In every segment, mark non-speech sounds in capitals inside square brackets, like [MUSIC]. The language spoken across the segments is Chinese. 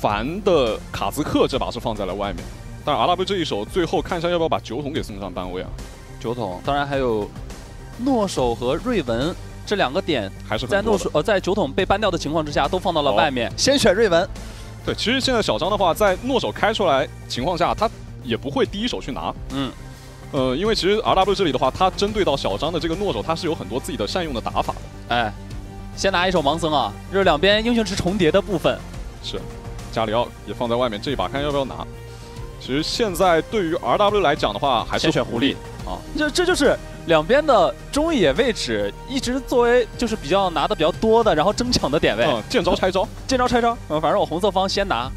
凡的卡兹克这把是放在了外面，但是 RW 这一手最后看一下要不要把酒桶给送上班位啊？酒桶，当然还有诺手和瑞文这两个点，还是在诺手呃在酒桶被搬掉的情况之下，都放到了外面，先选瑞文。对，其实现在小张的话，在诺手开出来情况下，他也不会第一手去拿。嗯。呃，因为其实 R W 这里的话，他针对到小张的这个诺手，他是有很多自己的善用的打法的。哎，先拿一手盲僧啊，就是两边英雄池重叠的部分。是，加里奥也放在外面，这一把看要不要拿。其实现在对于 R W 来讲的话，还是选狐狸啊。这这就是两边的中野位置一直作为就是比较拿的比较多的，然后争抢的点位。嗯，见招拆招，见招拆招。嗯，反正我红色方先拿。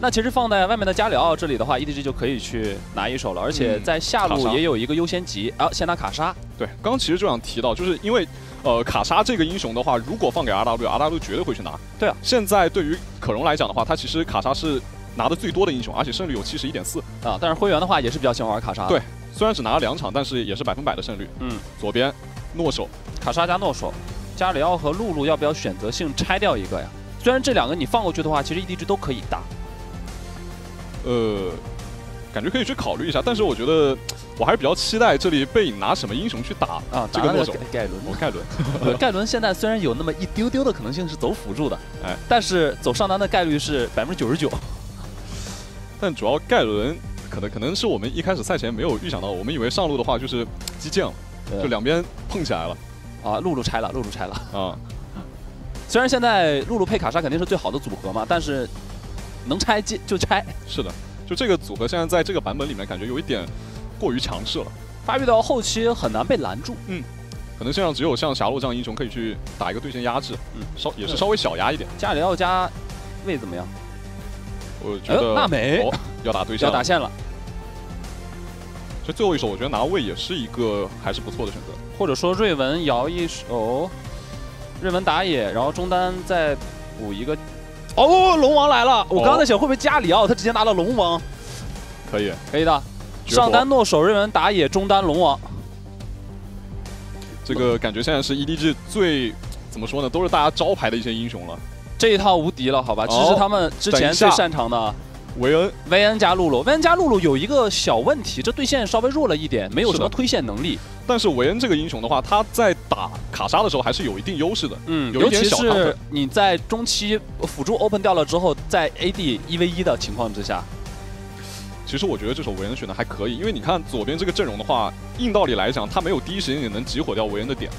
那其实放在外面的加里奥这里的话，EDG 就可以去拿一手了，而且在下路也有一个优先级，啊，先拿卡莎。对，刚其实就想提到，就是因为，呃，卡莎这个英雄的话，如果放给 RW，RW 绝对会去拿。对啊。现在对于可荣来讲的话，他其实卡莎是拿的最多的英雄，而且胜率有七十一点四啊。但是灰原的话也是比较喜欢玩卡莎。对，虽然只拿了两场，但是也是百分百的胜率。嗯。左边，诺手，卡莎加诺手，加里奥和露露要不要选择性拆掉一个呀？虽然这两个你放过去的话，其实 EDG 都可以打。呃，感觉可以去考虑一下，但是我觉得 [TSK] 我还是比较期待这里背影拿什么英雄去打啊？这个诺手盖伦，盖伦，[LAUGHS] 盖伦现在虽然有那么一丢丢的可能性是走辅助的，哎，但是走上单的概率是百分之九十九。[LAUGHS] 但主要盖伦可能可能是我们一开始赛前没有预想到，我们以为上路的话就是击剑了，就两边碰起来了。啊，露露拆了，露露拆了啊。[LAUGHS] 虽然现在露露配卡莎肯定是最好的组合嘛，但是。能拆就就拆，是的，就这个组合现在在这个版本里面感觉有一点过于强势了，发育到后期很难被拦住。嗯，可能现在只有像霞洛这样英雄可以去打一个对线压制，嗯，稍也是稍微小压一点。加里奥加位怎么样？我觉得娜美要打对 [LAUGHS] 线，要打线了。这最后一手我觉得拿位也是一个还是不错的选择，或者说瑞文摇一手，瑞文打野，然后中单再补一个。哦，龙王来了！我刚在想会不会加里奥，他直接拿了龙王，可以，可以的。上单诺手瑞文打野，中单龙王。这个感觉现在是 EDG 最怎么说呢？都是大家招牌的一些英雄了。这一套无敌了，好吧？这是他们之前最擅长的。维恩，维恩加露露，维恩加露露有一个小问题，这对线稍微弱了一点，没有什么推线能力。但是维恩这个英雄的话，他在打卡莎的时候还是有一定优势的。嗯，尤其是你在中期辅助 open 掉了之后，在 AD 一 v 一的情况之下，其实我觉得这首维恩选的还可以，因为你看左边这个阵容的话，硬道理来讲，他没有第一时间也能集火掉维恩的点。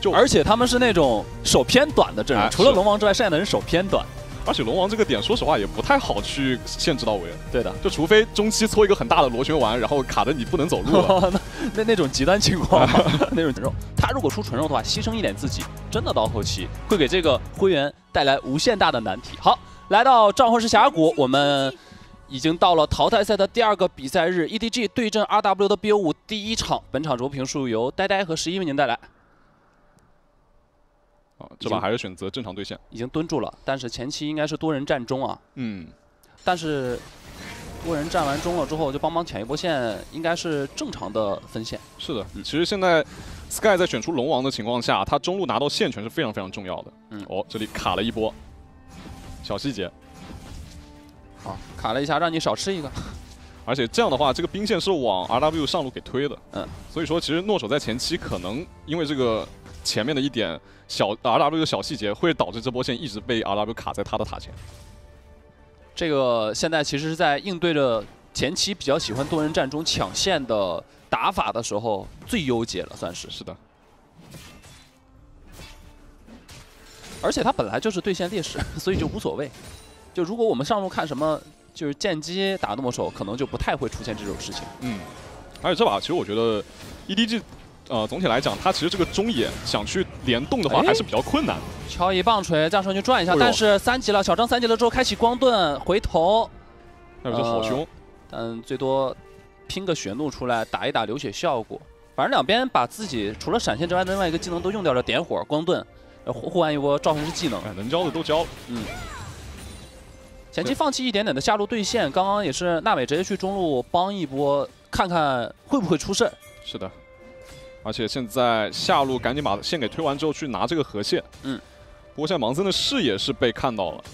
就而且他们是那种手偏短的阵容，除了龙王之外，剩下的人手偏短。而且龙王这个点，说实话也不太好去限制到维恩。对的，就除非中期搓一个很大的螺旋丸，然后卡的你不能走路了。[LAUGHS] 那那种极端情况，[LAUGHS] 那种肉，他如果出纯肉的话，牺牲一点自己，真的到后期会给这个灰原带来无限大的难题。好，来到召唤师峡谷，我们已经到了淘汰赛的第二个比赛日，EDG 对阵 RW 的 BO5 第一场，本场轴评数由呆呆和十一为您带来。这把还是选择正常对线，已经蹲住了，但是前期应该是多人站中啊。嗯，但是多人站完中了之后，就帮忙抢一波线，应该是正常的分线。是的，其实现在 Sky 在选出龙王的情况下，他中路拿到线权是非常非常重要的。嗯，哦，这里卡了一波，小细节。好，卡了一下，让你少吃一个。而且这样的话，这个兵线是往 RW 上路给推的。嗯，所以说其实诺手在前期可能因为这个。前面的一点小 R W 的小细节，会导致这波线一直被 R W 卡在他的塔前。这个现在其实是在应对着前期比较喜欢多人战中抢线的打法的时候最优解了，算是。是的。而且他本来就是对线劣势，[LAUGHS] 所以就无所谓。就如果我们上路看什么，就是剑姬打那么手，可能就不太会出现这种事情。嗯。而且这把其实我觉得 E D G。呃，总体来讲，他其实这个中野想去联动的话，还是比较困难。敲一棒锤，这样上去转一下，但是三级了，小张三级了之后开启光盾，回头，那就好凶，但最多拼个血怒出来打一打流血效果。反正两边把自己除了闪现之外的另外一个技能都用掉了，点火、光盾，互换一波召唤师技能，能交的都交了。嗯。前期放弃一点点的下路对线，刚刚也是娜美直接去中路帮一波，看看会不会出事是的。而且现在下路赶紧把线给推完之后去拿这个河蟹。嗯。不过现在盲僧的视野是被看到了。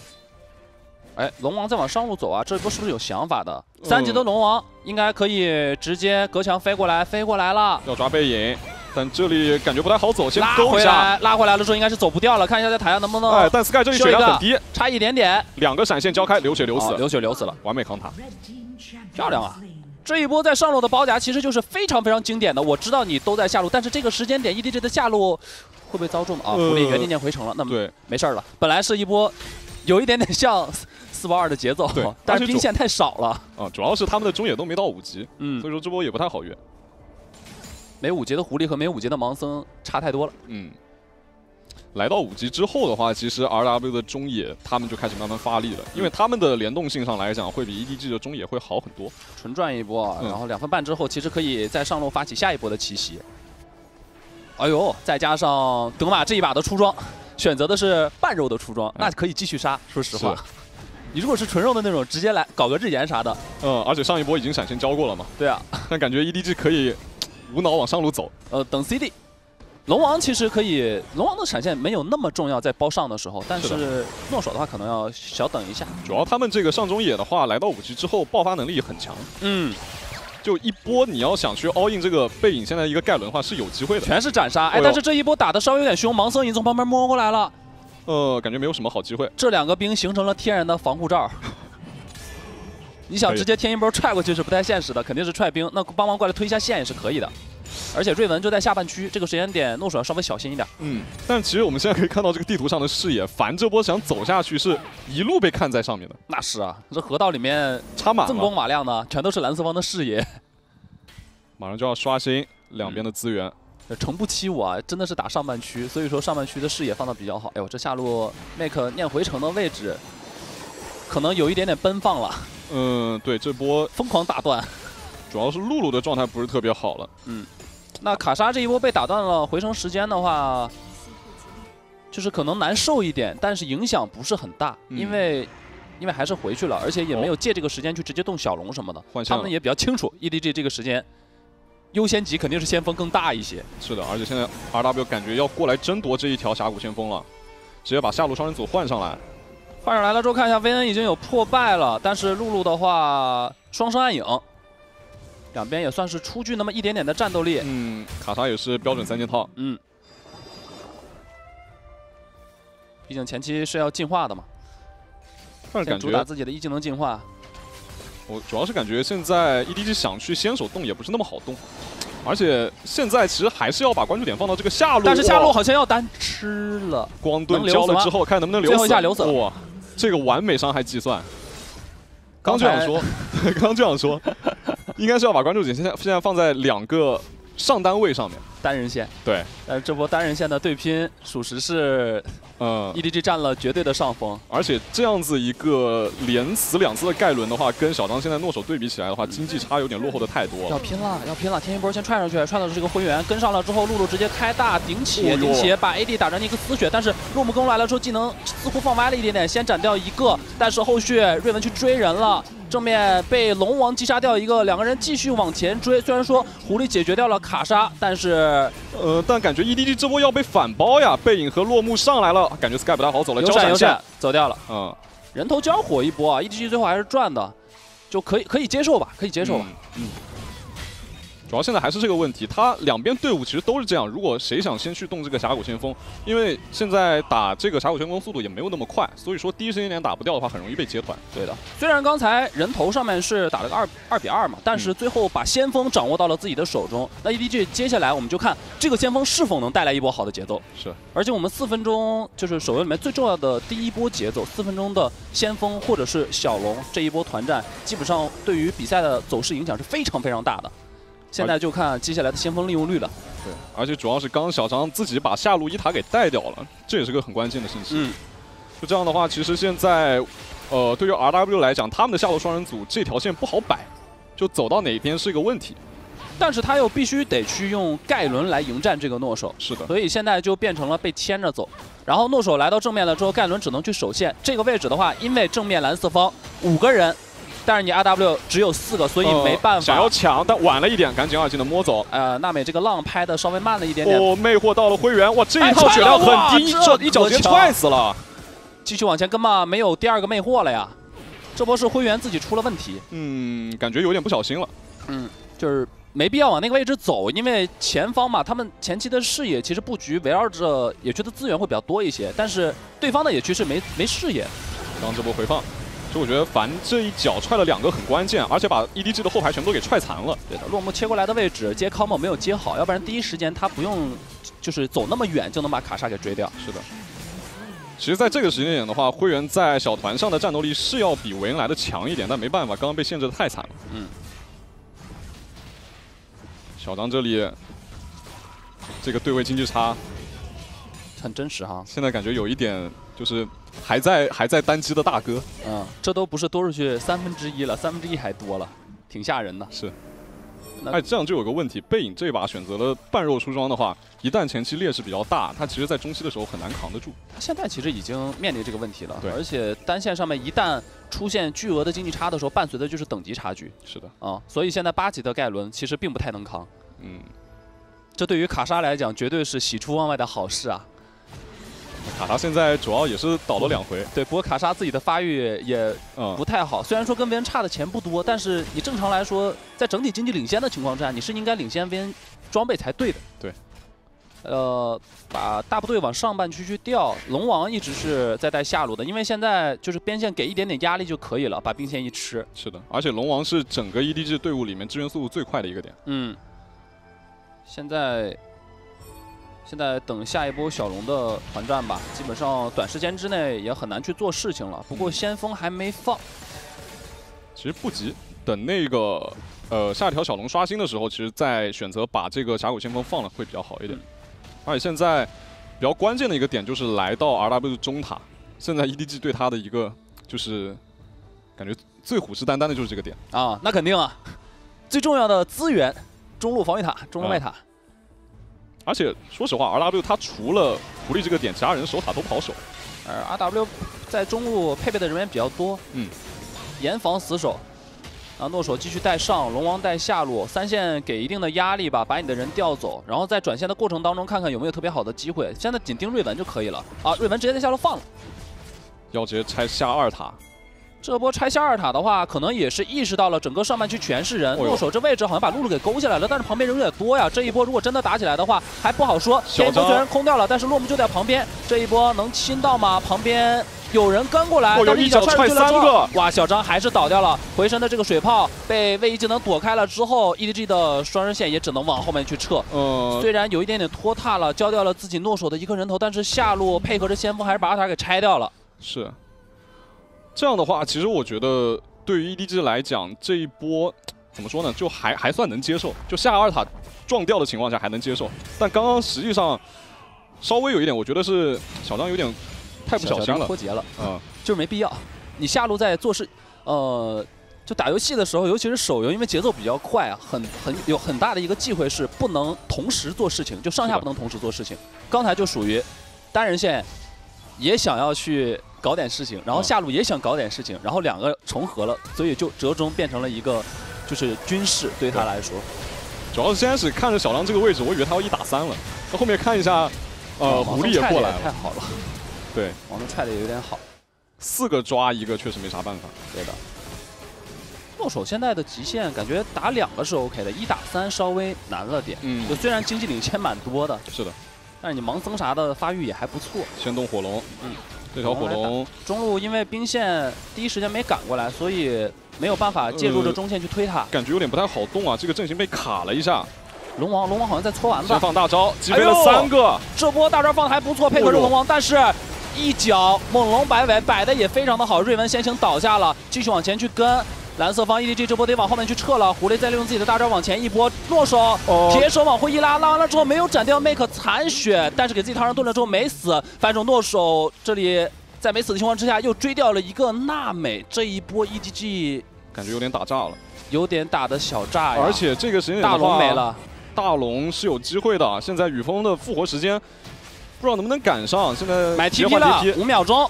哎，龙王在往上路走啊，这一波是不是有想法的？三级的龙王应该可以直接隔墙飞过来，飞过来了，要抓背影。但这里感觉不太好走，先勾回来，拉回来的时候应该是走不掉了，看一下在塔下能不能。哎，但 Sky 这里血量很低，差一点点，两个闪现交开，流血流死，流血流死了，完美扛塔，漂亮啊！这一波在上路的包夹其实就是非常非常经典的。我知道你都在下路，但是这个时间点 EDG 的下路会不会遭中啊？狐狸原地念回城了，那么没事了。本来是一波有一点点像四包二的节奏，但是兵线太少了啊，主要是他们的中野都没到五级，嗯，所以说这波也不太好越。没五级的狐狸和没五级的盲僧差太多了。嗯，来到五级之后的话，其实 R W 的中野他们就开始慢慢发力了，因为他们的联动性上来讲，会比 E D G 的中野会好很多。纯赚一波，然后两分半之后，其实可以在上路发起下一波的奇袭。哎呦，再加上德玛这一把的出装，选择的是半肉的出装，那可以继续杀。说实话，你如果是纯肉的那种，直接来搞个日炎啥的。嗯，而且上一波已经闪现交过了嘛。对啊，但感觉 E D G 可以。无脑往上路走，呃，等 CD，龙王其实可以，龙王的闪现没有那么重要，在包上的时候，但是诺手的话可能要小等一下。主要他们这个上中野的话，来到五级之后爆发能力很强，嗯，就一波你要想去 all in 这个背影，现在一个盖伦的话是有机会的，全是斩杀，哎，但是这一波打的稍微有点凶，盲僧已经从旁边摸过来了，呃，感觉没有什么好机会，这两个兵形成了天然的防护罩。[LAUGHS] 你想直接添一波踹过去是不太现实的，肯定是踹兵。那帮忙过来推一下线也是可以的。而且瑞文就在下半区，这个时间点诺手要稍微小心一点。嗯，但其实我们现在可以看到这个地图上的视野，凡这波想走下去是一路被看在上面的。那是啊，这河道里面插满锃光瓦亮的，全都是蓝色方的视野。马上就要刷新两边的资源，诚不欺我啊，真的是打上半区，所以说上半区的视野放的比较好。哎呦，这下路 make 念回城的位置，可能有一点点奔放了。嗯，对，这波疯狂打断，主要是露露的状态不是特别好了。嗯，那卡莎这一波被打断了回城时间的话，就是可能难受一点，但是影响不是很大，因为因为还是回去了，而且也没有借这个时间去直接动小龙什么的。他们也比较清楚，EDG 这个时间优先级肯定是先锋更大一些。是的，而且现在 RW 感觉要过来争夺这一条峡谷先锋了，直接把下路双人组换上来。换上来了之后，看一下 VN 已经有破败了，但是露露的话双生暗影，两边也算是出具那么一点点的战斗力。嗯，卡莎也是标准三件套。嗯，毕竟前期是要进化的嘛，但是感觉主打自己的一技能进化。我主要是感觉现在 EDG 想去先手动也不是那么好动。而且现在其实还是要把关注点放到这个下路，但是下路好像要单吃了。光盾交了之后，看能不能留死。最后一下留死。哇，这个完美伤害计算。刚就想说，刚就想说，[LAUGHS] [LAUGHS] 应该是要把关注点现在现在放在两个上单位上面。单人线。对。但是这波单人线的对拼，属实是。嗯，EDG 占了绝对的上风，而且这样子一个连死两次的盖伦的话，跟小张现在诺手对比起来的话，经济差有点落后的太多。要拼了，要拼了！天一波先踹上去，踹的是这个灰原，跟上了之后，露露直接开大顶起，顶起把 AD 打成一个丝血。但是落木弓来了之后，技能似乎放歪了一点点，先斩掉一个，但是后续瑞文去追人了。正面被龙王击杀掉一个，两个人继续往前追。虽然说狐狸解决掉了卡莎，但是，呃，但感觉 EDG 这波要被反包呀！背影和落幕上来了，感觉 Sky 不太好走了，交闪线走掉了。嗯，人头交火一波啊！EDG 最后还是赚的，就可以可以接受吧，可以接受吧。嗯。主要现在还是这个问题，他两边队伍其实都是这样。如果谁想先去动这个峡谷先锋，因为现在打这个峡谷先锋速度也没有那么快，所以说第一时间点打不掉的话，很容易被接团。对的，虽然刚才人头上面是打了个二二比二嘛，但是最后把先锋掌握到了自己的手中。那 EDG 接下来我们就看这个先锋是否能带来一波好的节奏。是，而且我们四分钟就是手游里面最重要的第一波节奏，四分钟的先锋或者是小龙这一波团战，基本上对于比赛的走势影响是非常非常大的。现在就看接下来的先锋利用率了。对，而且主要是刚小张自己把下路一塔给带掉了，这也是个很关键的信息。嗯，就这样的话，其实现在，呃，对于 RW 来讲，他们的下路双人组这条线不好摆，就走到哪边是一个问题。但是他又必须得去用盖伦来迎战这个诺手。是的。所以现在就变成了被牵着走，然后诺手来到正面了之后，盖伦只能去守线。这个位置的话，因为正面蓝色方五个人。但是你 R W 只有四个，所以没办法。想要抢，但晚了一点，赶紧二技能摸走。呃，娜美这个浪拍的稍微慢了一点点。哦，魅惑到了灰原，哇，这一套血量很低，这一脚直接踹死了。继续往前跟嘛，没有第二个魅惑了呀。这波是灰原自己出了问题。嗯，感觉有点不小心了。嗯，就是没必要往那个位置走，因为前方嘛，他们前期的视野其实布局围绕着野区的资源会比较多一些，但是对方的野区是没没视野。刚这波回放。就我觉得凡这一脚踹了两个很关键，而且把 EDG 的后排全部都给踹残了。对的，落木切过来的位置接 combo 没有接好，要不然第一时间他不用就是走那么远就能把卡莎给追掉。是的。其实，在这个时间点的话，灰原在小团上的战斗力是要比维恩来的强一点，但没办法，刚刚被限制的太惨了。嗯。小张这里，这个对位经济差很真实哈。现在感觉有一点。就是还在还在单机的大哥，嗯，这都不是多出去三分之一了，三分之一还多了，挺吓人的。是，哎，这样就有个问题，背影这把选择了半肉出装的话，一旦前期劣势比较大，他其实在中期的时候很难扛得住。他现在其实已经面临这个问题了，对，而且单线上面一旦出现巨额的经济差的时候，伴随的就是等级差距。是的，啊，所以现在八级的盖伦其实并不太能扛。嗯，这对于卡莎来讲，绝对是喜出望外的好事啊。卡莎现在主要也是倒了两回，对，不过卡莎自己的发育也不太好，虽然说跟别人差的钱不多，但是你正常来说，在整体经济领先的情况之下，你是应该领先别人装备才对的。对，呃，把大部队往上半区去调，龙王一直是在带下路的，因为现在就是边线给一点点压力就可以了，把兵线一吃。是的，而且龙王是整个 EDG 队伍里面支援速度最快的一个点。嗯，现在。现在等下一波小龙的团战吧，基本上短时间之内也很难去做事情了。不过先锋还没放，其实不急，等那个呃下一条小龙刷新的时候，其实再选择把这个峡谷先锋放了会比较好一点。而且现在比较关键的一个点就是来到 RW 的中塔，现在 EDG 对他的一个就是感觉最虎视眈眈的就是这个点啊，那肯定啊，最重要的资源中路防御塔，中路卖塔。而且说实话，R W 他除了狐狸这个点，其他人守塔都不好守。而 R W 在中路配备的人员比较多，嗯，严防死守。啊，诺手继续带上，龙王带下路，三线给一定的压力吧，把你的人调走，然后在转线的过程当中看看有没有特别好的机会。现在紧盯瑞文就可以了。啊，瑞文直接在下路放了，要直接拆下二塔。这波拆下二塔的话，可能也是意识到了整个上半区全是人。诺手这位置好像把露露给勾下来了，但是旁边人有点多呀。这一波如果真的打起来的话，还不好说。前一波虽然空掉了，但是落木就在旁边。这一波能清到吗？旁边有人跟过来，但是一脚踹三个。哇，小张还是倒掉了。回身的这个水炮被位移技能躲开了之后，EDG 的双人线也只能往后面去撤。嗯，虽然有一点点拖沓了，交掉了自己诺手的一颗人头，但是下路配合着先锋还是把二塔给拆掉了。是。这样的话，其实我觉得对于 EDG 来讲，这一波怎么说呢？就还还算能接受。就下二塔撞掉的情况下还能接受，但刚刚实际上稍微有一点，我觉得是小张有点太不小心了，脱节了。嗯，就没必要。你下路在做事，呃，就打游戏的时候，尤其是手游，因为节奏比较快啊，很很有很大的一个忌讳是不能同时做事情，就上下不能同时做事情。刚才就属于单人线也想要去。搞点事情，然后下路也想搞点事情，然后两个重合了，所以就折中变成了一个，就是军事对他来说。主要是先开始看着小狼这个位置，我以为他要一打三了，那后面看一下，呃，狐狸也过来了，太好了。对，王龙踹的也有点好，四个抓一个确实没啥办法。对的。诺手现在的极限感觉打两个是 OK 的，一打三稍微难了点。嗯。就虽然经济领先蛮多的。是的。但是你盲僧啥的发育也还不错。先动火龙。嗯。这条火龙中路因为兵线第一时间没赶过来，所以没有办法介入这中线去推他。感觉有点不太好动啊，这个阵型被卡了一下。龙王，龙王好像在搓丸子。先放大招，击飞了三个。这波大招放的还不错，配合着龙王，但是一脚猛龙摆尾摆的也非常的好。瑞文先行倒下了，继续往前去跟。蓝色方 EDG 这波得往后面去撤了，狐狸再利用自己的大招往前一波，诺手。铁手往回一拉，拉完了之后没有斩掉 Make 残血，但是给自己套上盾了之后没死，反手诺手这里在没死的情况之下又追掉了一个娜美，这一波 EDG 感觉有点打炸了，有点打的小炸呀。而且这个时间大龙没了，大龙是有机会的，现在雨峰的复活时间不知道能不能赶上，现在买 TP 了，五秒钟。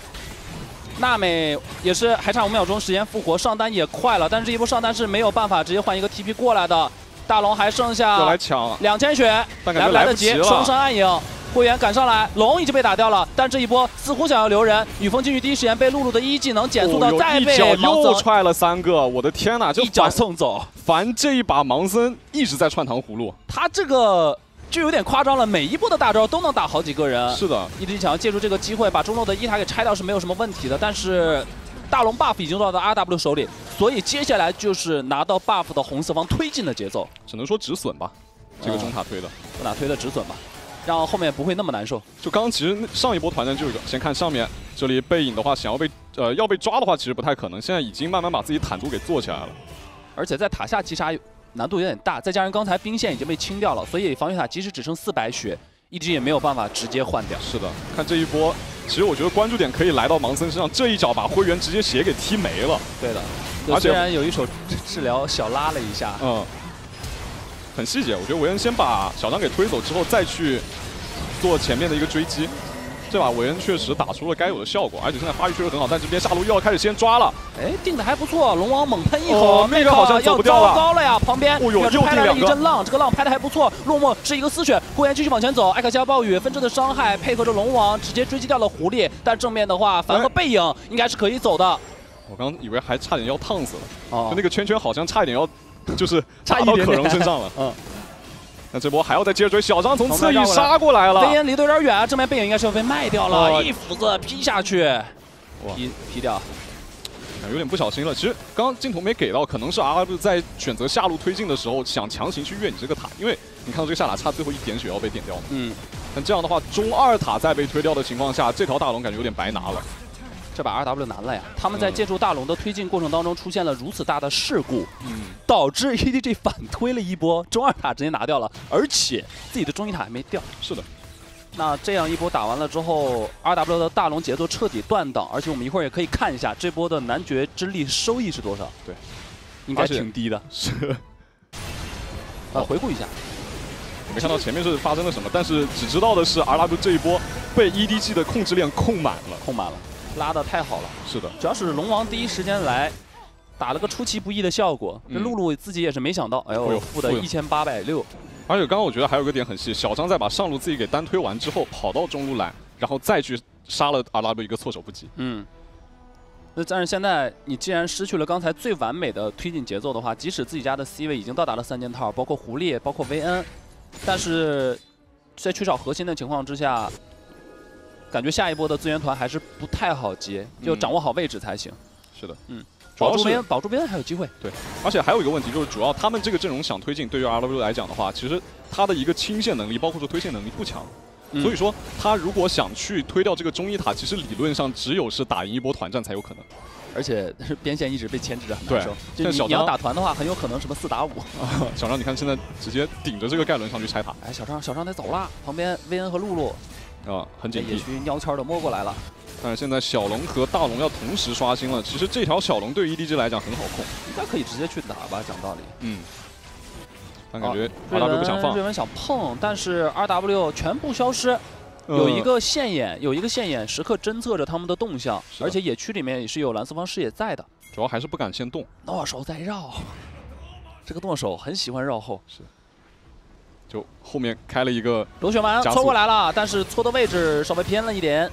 娜美也是还差五秒钟时间复活，上单也快了，但是这一波上单是没有办法直接换一个 TP 过来的。大龙还剩下要来抢两千血，来不来得及？双伤暗影，会员赶上来，龙已经被打掉了，但这一波似乎想要留人。雨风进去第一时间被露露的一技能减速到，再被又踹了三个，我的天哪！一脚送走。凡这一把盲僧一直在串糖葫芦，他这个就有点夸张了，每一波的大招都能打好几个人。是的，EDG 想要借助这个机会把中路的一塔给拆掉是没有什么问题的，但是大龙 buff 已经落到 RW 手里，所以接下来就是拿到 buff 的红色方推进的节奏。只能说止损吧，这个中塔推的，中塔推的止损吧。让后面不会那么难受。就刚刚其实上一波团战就有个，先看上面这里背影的话，想要被呃要被抓的话，其实不太可能。现在已经慢慢把自己坦度给做起来了，而且在塔下击杀难度有点大，再加上刚才兵线已经被清掉了，所以防御塔即使只剩四百血，一直也没有办法直接换掉。是的，看这一波，其实我觉得关注点可以来到盲僧身上，这一脚把灰原直接血给踢没了。对的，而且虽然有一手治疗小拉了一下，嗯。很细节，我觉得维恩先把小张给推走之后，再去做前面的一个追击。这把韦恩确实打出了该有的效果，而且现在发育确实很好。但这边下路又要开始先抓了，哎，定的还不错。龙王猛喷一口，那个好像走不掉了。呀，旁边又拍来了一阵浪，这个浪拍的还不错。落寞是一个丝血，顾源继续往前走。艾克加暴雨分支的伤害，配合着龙王直接追击掉了狐狸。但正面的话，凡和背影应该是可以走的。我刚以为还差点要烫死了，就那个圈圈好像差一点要。就是插到可荣身上了，[LAUGHS] 嗯。那这波还要再接着追，小张从侧翼杀过来了。飞烟离得有点远啊，正面背影应该是要被卖掉了，一斧子劈下去，劈劈掉，有点不小心了。其实刚刚镜头没给到，可能是 R 在选择下路推进的时候，想强行去越你这个塔，因为你看到这个下塔差最后一点血要被点掉嗯。但这样的话，中二塔在被推掉的情况下，这条大龙感觉有点白拿了。这把 R W 难了呀！他们在借助大龙的推进过程当中出现了如此大的事故，嗯导致 E D G 反推了一波，中二塔直接拿掉了，而且自己的中一塔还没掉。是的，那这样一波打完了之后，R W 的大龙节奏彻底断档，而且我们一会儿也可以看一下这波的男爵之力收益是多少。对，应该挺低的。是。啊，回顾一下，没看到前面是发生了什么，但是只知道的是 R W 这一波被 E D G 的控制链控满了，控满了。拉的太好了，是的，主要是龙王第一时间来，打了个出其不意的效果。这露露自己也是没想到，哎呦，负的一千八百六。而且刚刚我觉得还有个点很细，小张在把上路自己给单推完之后，跑到中路来，然后再去杀了阿拉布一个措手不及。嗯。那但是现在你既然失去了刚才最完美的推进节奏的话，即使自己家的 C 位已经到达了三件套，包括狐狸，包括维恩，但是在缺少核心的情况之下。感觉下一波的资源团还是不太好接，就掌握好位置才行。是的，嗯，保住边，保住边还有机会。对，而且还有一个问题就是，主要他们这个阵容想推进，对于 RW 来讲的话，其实他的一个清线能力，包括说推线能力不强。所以说，他如果想去推掉这个中一塔，其实理论上只有是打赢一波团战才有可能。而且边线一直被牵制着很难受。对，你要打团的话，很有可能什么四打五。[LAUGHS] 小张，你看现在直接顶着这个盖伦上去拆塔。哎，小张，小张得走了，旁边薇恩和露露。啊，很警惕，也许悄悄的摸过来了。但是现在小龙和大龙要同时刷新了，其实这条小龙对于 EDG 来讲很好控，应该可以直接去打吧，讲道理。嗯。但感觉 RW 不想放。瑞文想碰，但是 RW 全部消失，有一个线眼，有一个线眼时刻侦测着他们的动向，而且野区里面也是有蓝色方视野在的。主要还是不敢先动。诺手在绕，这个诺手很喜欢绕后。是。就后面开了一个螺旋丸搓过来了，但是搓的位置稍微偏了一点，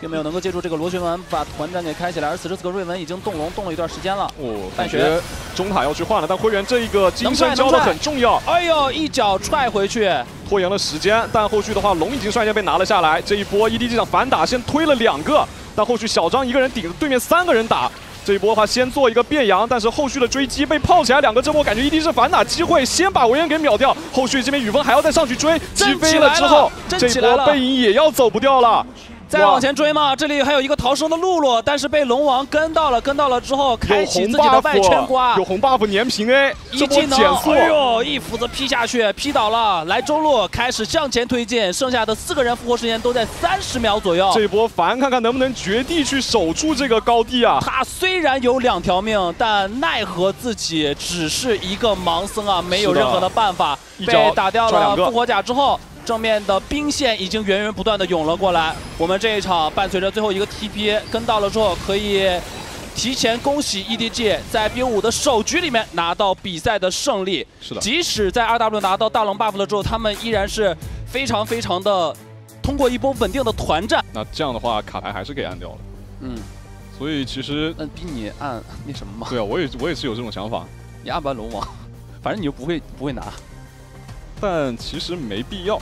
并没有能够借助这个螺旋丸把团战给开起来。而此时此刻瑞文已经动龙动了一段时间了，哦，感觉中塔要去换了，但灰原这一个金身交的很重要。哎呦，一脚踹回去，拖延了时间，但后续的话龙已经率先被拿了下来。这一波 EDG 上反打先推了两个，但后续小张一个人顶着对面三个人打。这一波的话，先做一个变羊，但是后续的追击被泡起来，两个这波感觉一定是反打机会，先把维恩给秒掉。后续这边雨峰还要再上去追，击飞了之后，这波背影也要走不掉了。再往前追吗？这里还有一个逃生的露露，但是被龙王跟到了，跟到了之后开启自己的外圈刮，有红 buff 连平 A，一技能，哎呦，一斧子劈下去，劈倒了。来中路开始向前推进，剩下的四个人复活时间都在三十秒左右。这波凡看看能不能绝地去守住这个高地啊？他虽然有两条命，但奈何自己只是一个盲僧啊，没有任何的办法，被打掉了复活甲之后。正面的兵线已经源源不断的涌了过来，我们这一场伴随着最后一个 TP 跟到了之后，可以提前恭喜 EDG 在 B 五的首局里面拿到比赛的胜利。是的，即使在 RW 拿到大龙 buff 了之后，他们依然是非常非常的通过一波稳定的团战。那这样的话，卡牌还是给按掉了。嗯，所以其实那逼你按那什么嘛？对啊，我也我也是有这种想法。你按不按龙王？反正你又不会不会拿。但其实没必要。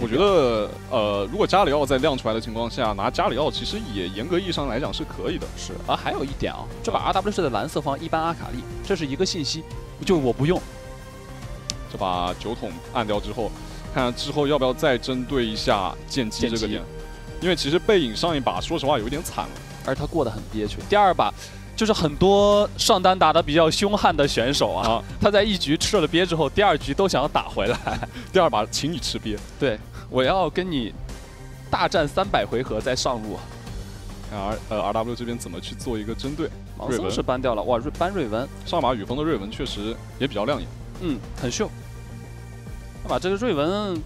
我觉得，呃，如果加里奥在亮出来的情况下拿加里奥，其实也严格意义上来讲是可以的。是啊，还有一点啊，这把 R W 是的蓝色方一般阿卡丽，这是一个信息，就我不用。这把酒桶按掉之后，看之后要不要再针对一下剑姬这个点，因为其实背影上一把说实话有点惨了，而他过得很憋屈。第二把。就是很多上单打的比较凶悍的选手啊，他在一局吃了鳖之后，第二局都想要打回来。[LAUGHS] 第二把请你吃鳖，对我要跟你大战三百回合再上路。R 呃 R W 这边怎么去做一个针对？盲僧是搬掉了，哇，瑞搬瑞文。上把雨峰的瑞文确实也比较亮眼，嗯，很秀。那把这个瑞文。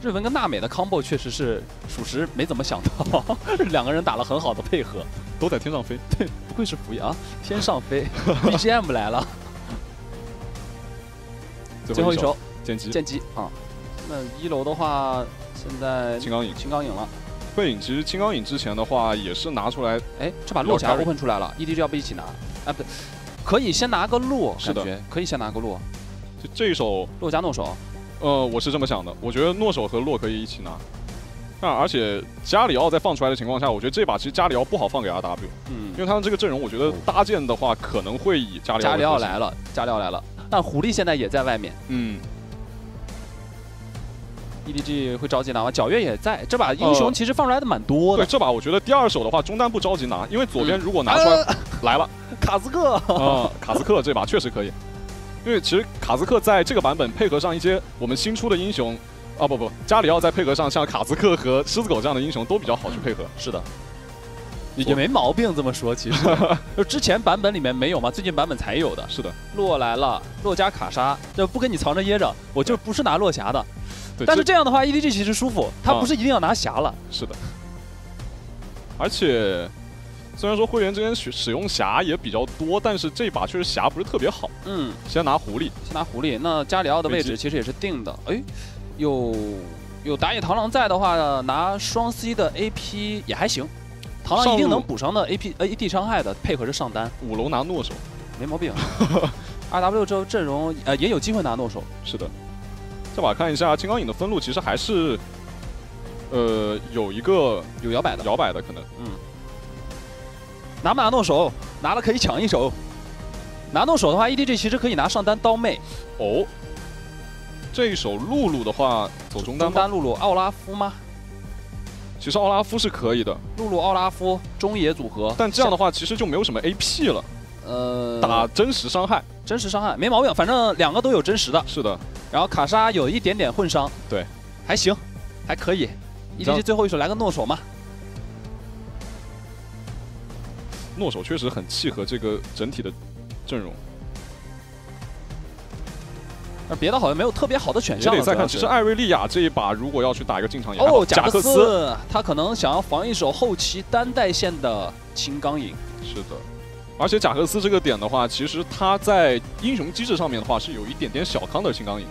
瑞文跟娜美的 combo 确实是属实没怎么想到，[LAUGHS] 两个人打了很好的配合，都在天上飞。对，不愧是福爷啊！天上飞，[LAUGHS] BGM 来了。最后一手剑姬，剑姬啊。那一楼的话，现在青钢影，青钢影了。背影其实青钢影之前的话也是拿出来，哎，这把落霞 open 出来了，EDG 要不一起拿？啊，不对，可以先拿个落，是的，可以先拿个落。就这一手洛加诺手。呃，我是这么想的，我觉得诺手和洛可以一起拿，但而且加里奥在放出来的情况下，我觉得这把其实加里奥不好放给 R W，嗯，因为他的这个阵容，我觉得搭建的话可能会以加里奥。加里奥来了，加里奥来了，但狐狸现在也在外面，嗯，E D G 会着急拿吗？皎月也在，这把英雄其实放出来的蛮多的。对，这把我觉得第二手的话中单不着急拿，因为左边如果拿出来来了卡兹克，啊，卡兹克这把确实可以。因为其实卡兹克在这个版本配合上一些我们新出的英雄，啊不不，加里奥再配合上像卡兹克和狮子狗这样的英雄都比较好去配合。是的，也没毛病这么说。其实 [LAUGHS] 就之前版本里面没有嘛，最近版本才有的。是的，洛来了，洛加卡莎，就不跟你藏着掖着，我就不是拿洛霞的。但是这样的话，EDG 其实舒服，他不是一定要拿霞了。是的，而且。虽然说会员之间使使用霞也比较多，但是这把确实霞不是特别好。嗯，先拿狐狸，先拿狐狸。那加里奥的位置其实也是定的。哎，有有打野螳螂在的话，拿双 C 的 AP 也还行。螳螂一定能补上的 AP AD 伤害的，配合着上单。五楼拿诺手，没毛病。[LAUGHS] RW 这阵容呃也有机会拿诺手。是的。这把看一下青钢影的分路，其实还是呃有一个有摇摆的，摇摆的可能。嗯。拿不拿诺手？拿了可以抢一手。拿诺手的话，EDG 其实可以拿上单刀妹。哦，这一手露露的话走中单中单露露奥拉夫吗？其实奥拉夫是可以的。露露奥拉夫中野组合，但这样的话其实就没有什么 AP 了。呃，打真实伤害，真实伤害没毛病，反正两个都有真实的。是的。然后卡莎有一点点混伤。对，还行，还可以。EDG 最后一手来个诺手嘛。诺手确实很契合这个整体的阵容，而别的好像没有特别好的选项。也得再看，其实艾瑞利亚这一把如果要去打一个进场，哦，贾克斯，他可能想要防一手后期单带线的青钢影。是的，而且贾克斯这个点的话，其实他在英雄机制上面的话是有一点点小康的青钢影。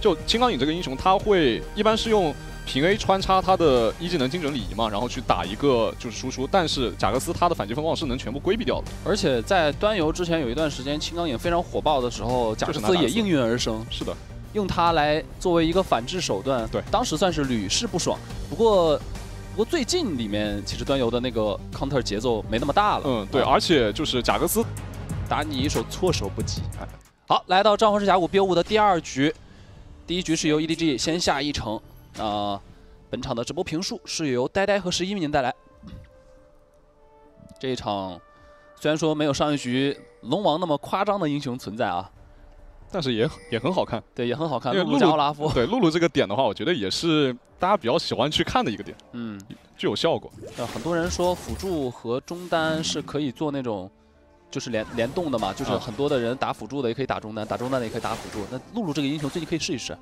就青钢影这个英雄，他会一般是用。平 A 穿插他的一技能精准礼仪嘛，然后去打一个就是输出，但是贾克斯他的反击风暴是能全部规避掉的。而且在端游之前有一段时间青钢影非常火爆的时候，贾克斯也应运而生。是的，用它来作为一个反制手段，对，当时算是屡试不爽。不过，不过最近里面其实端游的那个 counter 节奏没那么大了。嗯，对，而且就是贾克斯打你一手措手不及。好，来到召唤师峡谷 BO5 的第二局，第一局是由 EDG 先下一城。啊，本场的直播评述是由呆呆和十一为您带来。这一场虽然说没有上一局龙王那么夸张的英雄存在啊，但是也也很好看。对，也很好看。露露加奥拉夫。对，露露这个点的话，我觉得也是大家比较喜欢去看的一个点。嗯，具有效果。很多人说辅助和中单是可以做那种就是联联动的嘛，就是很多的人打辅助的也可以打中单，打中单的也可以打辅助。那露露这个英雄最近可以试一试。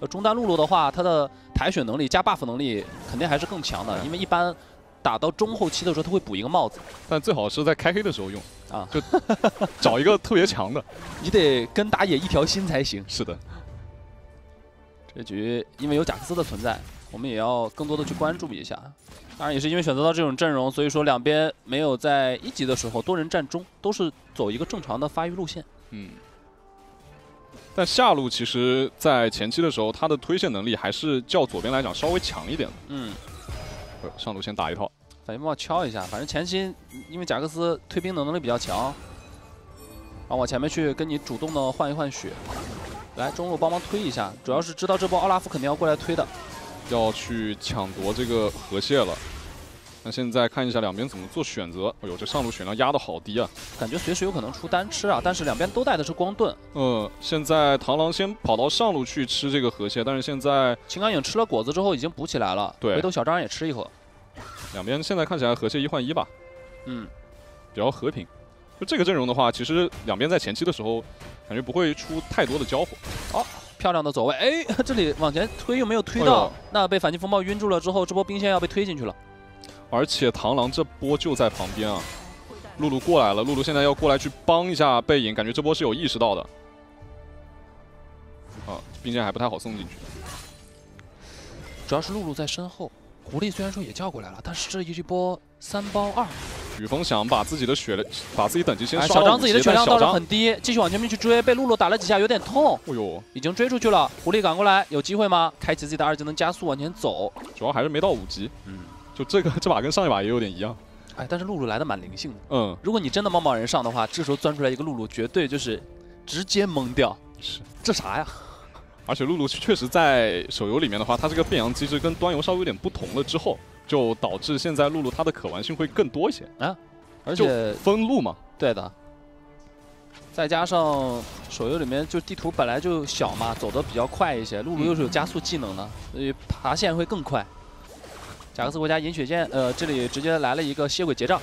呃，中单露露的话，他的抬血能力加 buff 能力肯定还是更强的，因为一般打到中后期的时候，他会补一个帽子。但最好是在开黑的时候用啊，就找一个特别强的。[LAUGHS] 你得跟打野一条心才行。是的。这局因为有贾克斯的存在，我们也要更多的去关注一下。当然也是因为选择到这种阵容，所以说两边没有在一级的时候多人战中，都是走一个正常的发育路线。嗯。但下路其实，在前期的时候，他的推线能力还是较左边来讲稍微强一点的。嗯。上路先打一套，反应帮我敲一下。反正前期因为贾克斯推兵的能力比较强，啊，往前面去跟你主动的换一换血。来中路帮忙推一下，主要是知道这波奥拉夫肯定要过来推的，要去抢夺这个河蟹了。那现在看一下两边怎么做选择。哎呦，这上路血量压的好低啊！感觉随时有可能出单吃啊，但是两边都带的是光盾。嗯，现在螳螂先跑到上路去吃这个河蟹，但是现在青钢影吃了果子之后已经补起来了。对，回头小张也吃一口。两边现在看起来河蟹一换一吧。嗯，比较和平。就这个阵容的话，其实两边在前期的时候感觉不会出太多的交火。哦，漂亮的走位，哎，[LAUGHS] 这里往前推又没有推到，那被反击风暴晕住了之后，这波兵线要被推进去了。而且螳螂这波就在旁边啊，露露过来了，露露现在要过来去帮一下背影，感觉这波是有意识到的。啊，兵线还不太好送进去，主要是露露在身后，狐狸虽然说也叫过来了，但是这一波三包二，雨峰想把自己的血，把自己等级先小张自己的血量倒是很低，继续往前面去追，被露露打了几下有点痛。哎呦，已经追出去了，狐狸赶过来有机会吗？开启自己的二技能加速往前走，主要还是没到五级。嗯。就这个这把跟上一把也有点一样，哎，但是露露来的蛮灵性的。嗯，如果你真的冒冒人上的话，这时候钻出来一个露露，绝对就是直接懵掉。是，这啥呀？[LAUGHS] 而且露露确实在手游里面的话，它这个变羊机制跟端游稍微有点不同了之后，就导致现在露露它的可玩性会更多一些啊。而且分路嘛，对的。再加上手游里面就地图本来就小嘛，走的比较快一些，露露又是有加速技能的，所以爬线会更快。贾克斯国家饮血剑，呃，这里直接来了一个血鬼结账。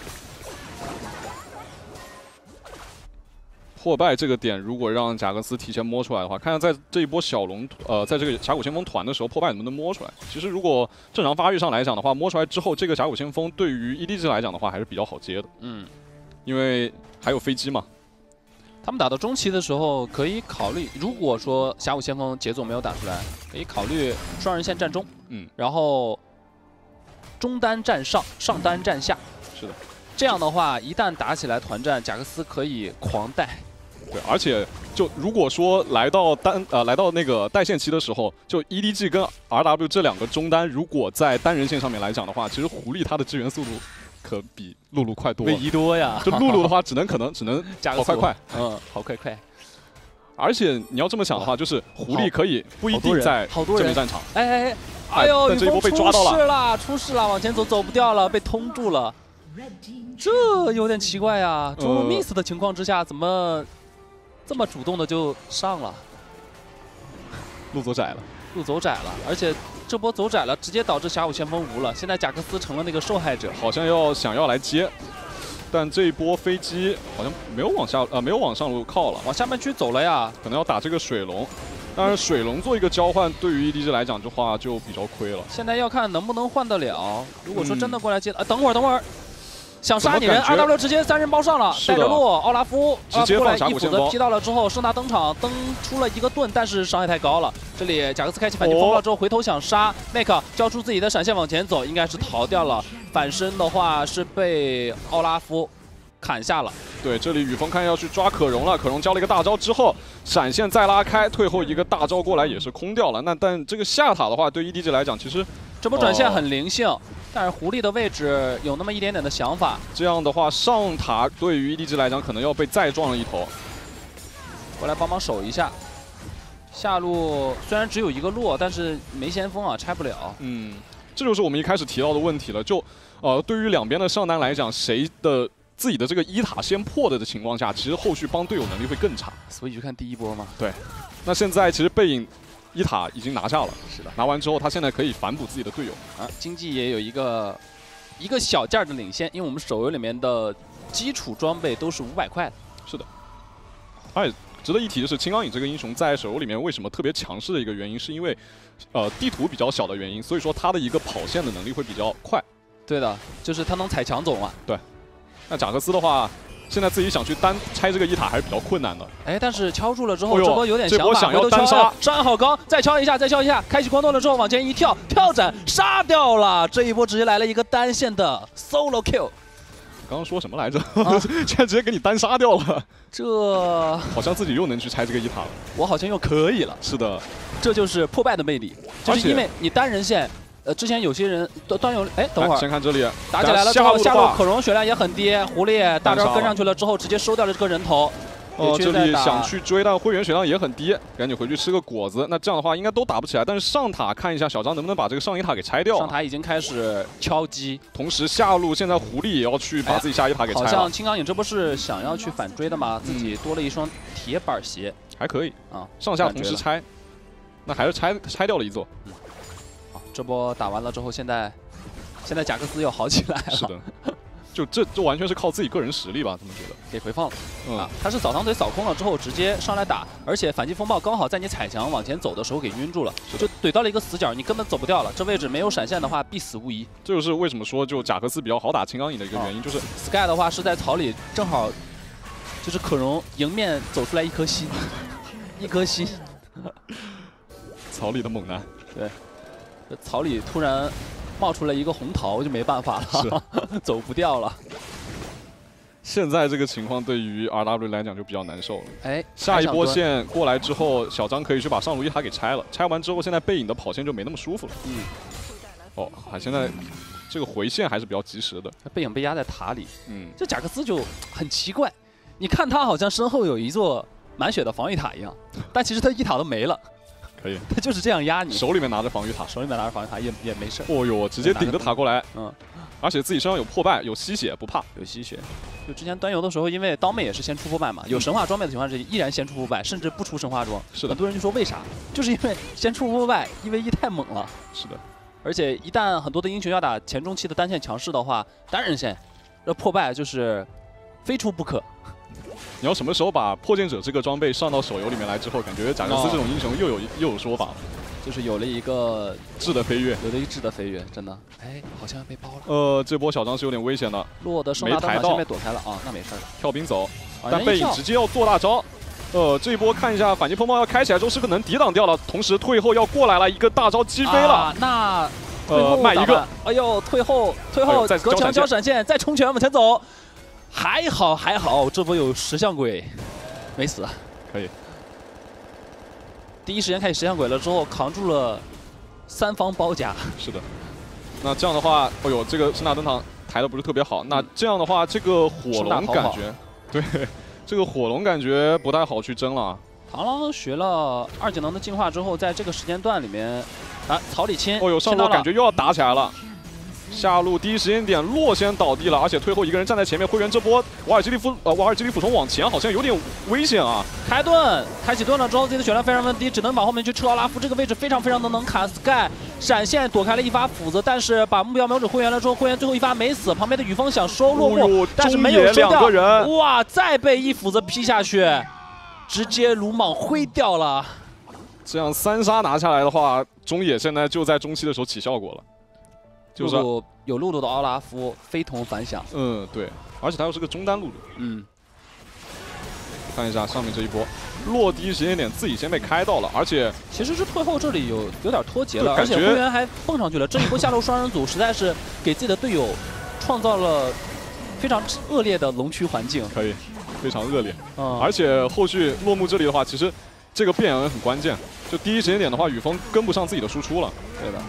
破败这个点，如果让贾克斯提前摸出来的话，看看在这一波小龙，呃，在这个峡谷先锋团的时候，破败能不能摸出来？其实如果正常发育上来讲的话，摸出来之后，这个峡谷先锋对于 EDG 来讲的话，还是比较好接的。嗯，因为还有飞机嘛。他们打到中期的时候，可以考虑，如果说峡谷先锋节奏没有打出来，可以考虑双人线站中。嗯，然后。中单站上，上单站下，是的。这样的话，一旦打起来团战，贾克斯可以狂带。对，而且就如果说来到单呃来到那个带线期的时候，就 EDG 跟 RW 这两个中单，如果在单人线上面来讲的话，其实狐狸它的支援速度可比露露快多。位移多呀！就露露的话，只能可能 [LAUGHS] 只能好快快，嗯，好快快。而且你要这么想的话，就是狐狸可以不一定在正面战场。哎哎哎！哎呦，这波被抓到了出事了，出事了，往前走走不掉了，被通住了，这有点奇怪呀。中路 miss 的情况之下，怎么这么主动的就上了？路走窄了，路走窄了，而且这波走窄了，直接导致峡谷先锋无了。现在贾克斯成了那个受害者，好像要想要来接，但这一波飞机好像没有往下呃没有往上路靠了，往下面去走了呀，可能要打这个水龙。但是水龙做一个交换，对于 EDG 来讲的话就比较亏了。现在要看能不能换得了。如果说真的过来接，啊，等会儿，等会儿，想杀你人，RW 直接三人包上了，带着路奥拉夫直接过来一斧子劈到了之后，盛大登场，登出了一个盾，但是伤害太高了。这里贾克斯开启反击风暴之后回头想杀 Make，交出自己的闪现往前走，应该是逃掉了。反身的话是被奥拉夫。砍下了，对，这里雨峰看要去抓可荣了，可荣交了一个大招之后，闪现再拉开，退后一个大招过来也是空掉了。那但这个下塔的话，对 EDG 来讲，其实这波转线很灵性，但是狐狸的位置有那么一点点的想法。这样的话，上塔对于 EDG 来讲，可能要被再撞了一头。过来帮忙守一下，下路虽然只有一个落，但是没先锋啊，拆不了。嗯，这就是我们一开始提到的问题了。就呃，对于两边的上单来讲，谁的？自己的这个一塔先破了的情况下，其实后续帮队友能力会更差，所以就看第一波嘛。对，那现在其实背影一塔已经拿下了，是的，拿完之后他现在可以反哺自己的队友啊。经济也有一个一个小件的领先，因为我们手游里面的基础装备都是五百块的。是的，而且值得一提的是，青钢影这个英雄在手游里面为什么特别强势的一个原因，是因为呃地图比较小的原因，所以说他的一个跑线的能力会比较快。对的，就是他能踩墙走嘛。对。那贾克斯的话，现在自己想去单拆这个一塔还是比较困难的。哎，但是敲住了之后，这波有点想法，想要单杀，伤害好高，再敲一下，再敲一下，开启光盾了之后往前一跳，跳斩杀掉了，这一波直接来了一个单线的 solo kill。刚刚说什么来着？[LAUGHS] 现在直接给你单杀掉了，这好像自己又能去拆这个一塔了。我好像又可以了。是的，这就是破败的魅力，就是因为你单人线。呃，之前有些人端游，哎，等会儿，先看这里，打起来了之后，下路可容血量也很低，狐狸大招跟上去了之后，直接收掉了这个人头。哦，这里想去追，但会员血量也很低，赶紧回去吃个果子。那这样的话应该都打不起来，但是上塔看一下小张能不能把这个上一塔给拆掉。上塔已经开始敲击，同时下路现在狐狸也要去把自己下一塔给拆了。好像青钢影这不是想要去反追的吗？自己多了一双铁板鞋，还可以啊，上下同时拆，那还是拆拆掉了一座。这波打完了之后，现在现在贾克斯又好起来了。是的，就这这完全是靠自己个人实力吧？他们觉得给回放了。嗯，他是扫堂腿扫空了之后直接上来打，而且反击风暴刚好在你踩墙往前走的时候给晕住了，就怼到了一个死角，你根本走不掉了。这位置没有闪现的话，必死无疑。这就是为什么说就贾克斯比较好打青钢影的一个原因，就是 Sky 的话是在草里正好就是可容迎面走出来一颗心，一颗心。草里的猛男。对。这草里突然冒出来一个红桃，就没办法了，[LAUGHS] 走不掉了。现在这个情况对于 RW 来讲就比较难受了。哎，下一波线过来之后，小张可以去把上路一塔给拆了。拆完之后，现在背影的跑线就没那么舒服了。嗯。哦，还，现在这个回线还是比较及时的。背影被压在塔里。嗯。这贾克斯就很奇怪，你看他好像身后有一座满血的防御塔一样，但其实他一塔都没了。可以，[LAUGHS] 他就是这样压你。手里面拿着防御塔，手里面拿着防御塔也也没事。哦呦，直接顶着塔过来，嗯，而且自己身上有破败，有吸血，不怕，有吸血。就之前端游的时候，因为刀妹也是先出破败嘛，有神话装备的情况下，依然先出破败，甚至不出神话装。是的，很多人就说为啥？就是因为先出破败，一 v 一太猛了。是的，而且一旦很多的英雄要打前中期的单线强势的话，单人线，这破败就是非出不可。你要什么时候把破剑者这个装备上到手游里面来之后，感觉贾克斯这种英雄又有又有说法了，就是有了一个质的飞跃，有了一个质的飞跃，真的。哎，好像要被包了。呃，这波小张是有点危险的，落的没抬到，被躲开了啊，那没事了跳兵走，但背影直接要做大招。呃，这一波看一下反击风暴要开起来之后是不是能抵挡掉了？同时退后要过来了，一个大招击飞了。那呃卖一个，哎呦，退后退后，隔墙交闪现，再冲拳往前走。还好还好，这波有石像鬼，没死，可以。第一时间开始石像鬼了之后，扛住了三方包夹。[LAUGHS] 是的。那这样的话，哦呦，这个圣大灯塔抬的不是特别好。那这样的话，这个火龙感觉，对，这个火龙感觉不太好去争了。螳螂学了二技能的进化之后，在这个时间段里面，啊，草里青，哦呦，上路感觉又要打起来了。下路第一时间点，洛先倒地了，而且退后一个人站在前面。会员这波瓦尔基利夫呃瓦尔基里俯冲往前，好像有点危险啊！开盾，开启盾了之后，自己的血量非常的低，只能往后面去撤。奥拉夫这个位置非常非常的能砍，Sky 闪现躲开了一发斧子，但是把目标瞄准会员了之后，会员最后一发没死。旁边的雨峰想收落幕，但是没有收掉。哇，再被一斧子劈下去，直接鲁莽挥掉了。这样三杀拿下来的话，中野现在就在中期的时候起效果了。就是有露露的奥拉夫非同凡响。嗯，对，而且他又是个中单露露。嗯，看一下上面这一波，落地时间点自己先被开到了，而且其实是退后这里有有点脱节了，而且灰原还蹦上去了。这一波下路双人组实在是给自己的队友创造了非常恶劣的龙区环境。可以，非常恶劣。嗯，而且后续落幕这里的话，其实这个变也很关键。就第一时间点的话，雨峰跟不上自己的输出了。对的。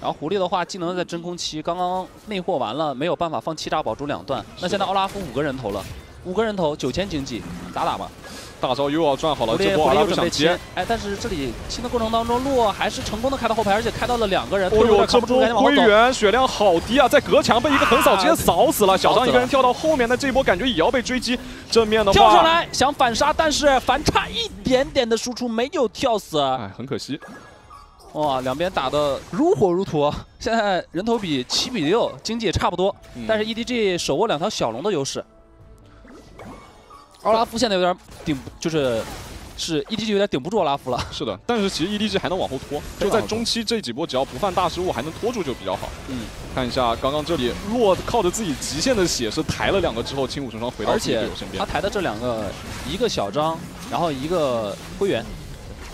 然后狐狸的话，技能在真空期，刚刚魅惑完了，没有办法放欺诈宝珠两段。那现在奥拉夫五个人头了，五个人头九千经济，咋打吧？大招又要转好了，这波又准备接。哎，但是这里清的过程当中，洛还是成功的开到后排，而且开到了两个人。哦呦，这波灰原血量好低啊，在隔墙被一个横扫直接扫死了。小张一个人跳到后面的这一波，感觉也要被追击。正面的话跳上来想反杀，但是反差一点点的输出没有跳死。哎，很可惜。哇，两边打的如火如荼，现在人头比七比六，经济也差不多，但是 EDG 手握两条小龙的优势。奥拉夫现在有点顶，就是是 EDG 有点顶不住奥拉夫了。是的，但是其实 EDG 还能往后拖，就在中期这几波，只要不犯大失误，还能拖住就比较好。嗯，看一下刚刚这里洛靠着自己极限的血是抬了两个之后，轻舞成双回到自己队友身边。他抬的这两个，一个小张，然后一个灰原，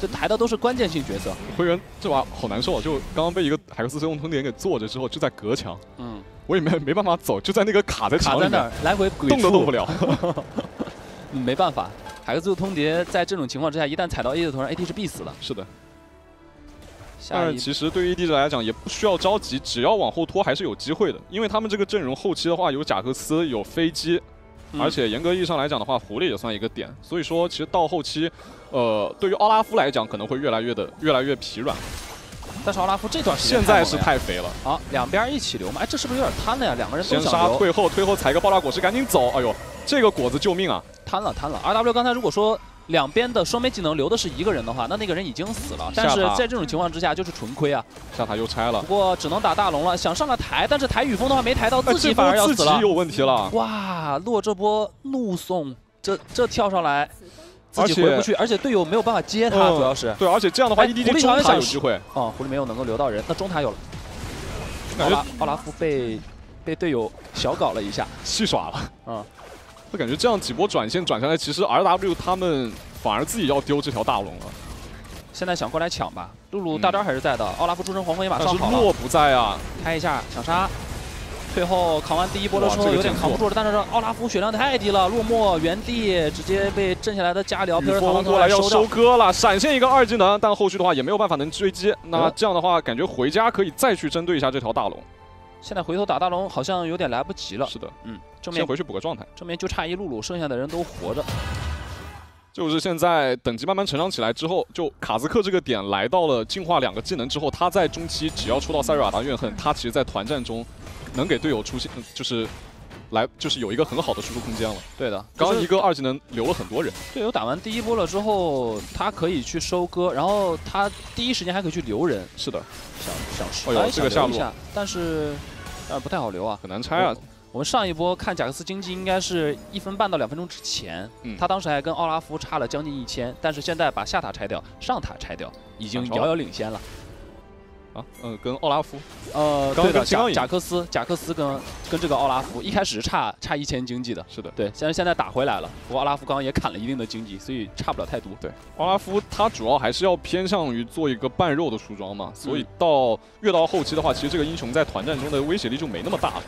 这抬的都是关键性角色。灰原这把好难受啊，就刚刚被一个海克斯用通点给坐着之后，就在隔墙。嗯，我也没没办法走，就在那个卡在墙里面，来回动都动不了。[LAUGHS] 没办法。海克斯通牒在这种情况之下，一旦踩到 A 的头上，AD 是必死的。是的。但是其实对于 AD 来讲，也不需要着急，只要往后拖还是有机会的。因为他们这个阵容后期的话，有贾克斯，有飞机，而且严格意义上来讲的话，狐狸也算一个点。所以说，其实到后期，呃，对于奥拉夫来讲，可能会越来越的越来越疲软。但是奥拉夫这段时间现在是太肥了。好，两边一起留嘛？哎，这是不是有点贪了呀？两个人都想先杀，退后，退后踩个爆炸果实，赶紧走！哎呦，这个果子救命啊！贪了，贪了。R W 刚才如果说两边的双倍技能留的是一个人的话，那那个人已经死了。但是在这种情况之下，就是纯亏啊。下塔又拆了。不过只能打大龙了，想上个抬，但是抬雨风的话没抬到，自己反而要死了。自己有问题了。哇，洛这波怒送，这这跳上来。自己回不去，而且队友没有办法接他，主要是对，而且这样的话，EDG 中塔有机会。哦，狐狸没有能够留到人，那中塔有了。奥拉奥拉夫被被队友小搞了一下，戏耍了。啊，我感觉这样几波转线转下来，其实 RW 他们反而自己要丢这条大龙了。现在想过来抢吧，露露大招还是在的，奥拉夫诸神黄昏也马上好了。洛不在啊，开一下想杀。最后扛完第一波的时候有点扛不住了，但是奥拉夫血量太低了，落寞原地直接被震下来的加里奥。过来要收割了，闪现一个二技能，但后续的话也没有办法能追击。那这样的话，感觉回家可以再去针对一下这条大龙。现在回头打大龙好像有点来不及了。是的，嗯，正面回去补个状态。正面就差一露露，剩下的人都活着。就是现在等级慢慢成长起来之后，就卡兹克这个点来到了进化两个技能之后，他在中期只要出到塞尔瓦达怨恨，他其实在团战中。能给队友出现，就是来，就是有一个很好的输出空间了。对的，刚刚一个二技能留了很多人。队友打完第一波了之后，他可以去收割，然后他第一时间还可以去留人。是的，想想哎，这个下路，但是呃不太好留啊，很难拆啊。我们上一波看贾克斯经济应该是一分半到两分钟之前，他当时还跟奥拉夫差了将近一千，但是现在把下塔拆掉，上塔拆掉，已经遥遥领先了。啊，嗯，跟奥拉夫，呃，对的，贾贾克斯，贾克斯跟跟这个奥拉夫一开始是差差一千经济的，是的，对，现在现在打回来了，不过奥拉夫刚刚也砍了一定的经济，所以差不了太多。对，奥拉夫他主要还是要偏向于做一个半肉的出装嘛，所以到越到后期的话，其实这个英雄在团战中的威胁力就没那么大了。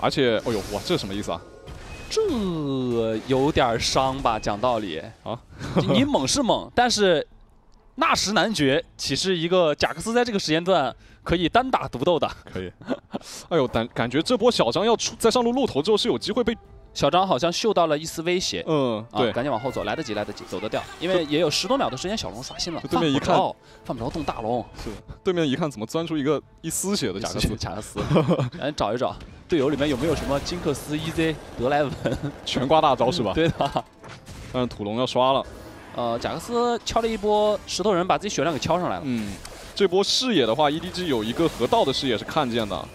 而且，哎呦，哇，这什么意思啊？这有点伤吧？讲道理啊，你猛是猛，但是。纳什男爵岂是一个贾克斯在这个时间段可以单打独斗的？可以。[LAUGHS] 哎呦，感感觉这波小张要出在上路露头之后是有机会被小张好像嗅到了一丝威胁。嗯，对，赶紧往后走，来得及，来得及，走得掉，[LAUGHS] 因为也有十多秒的时间，小龙刷新了。对面一看，犯不着动大龙。是。对面一看，怎么钻出一个一丝血的贾克斯？贾克斯，[LAUGHS] 赶紧找一找队友里面有没有什么金克斯、EZ、德莱文，全挂大招是吧？对的。但是土龙要刷了。呃，贾克斯敲了一波石头人，把自己血量给敲上来了。嗯，这波视野的话，EDG 有一个河道的视野是看见的。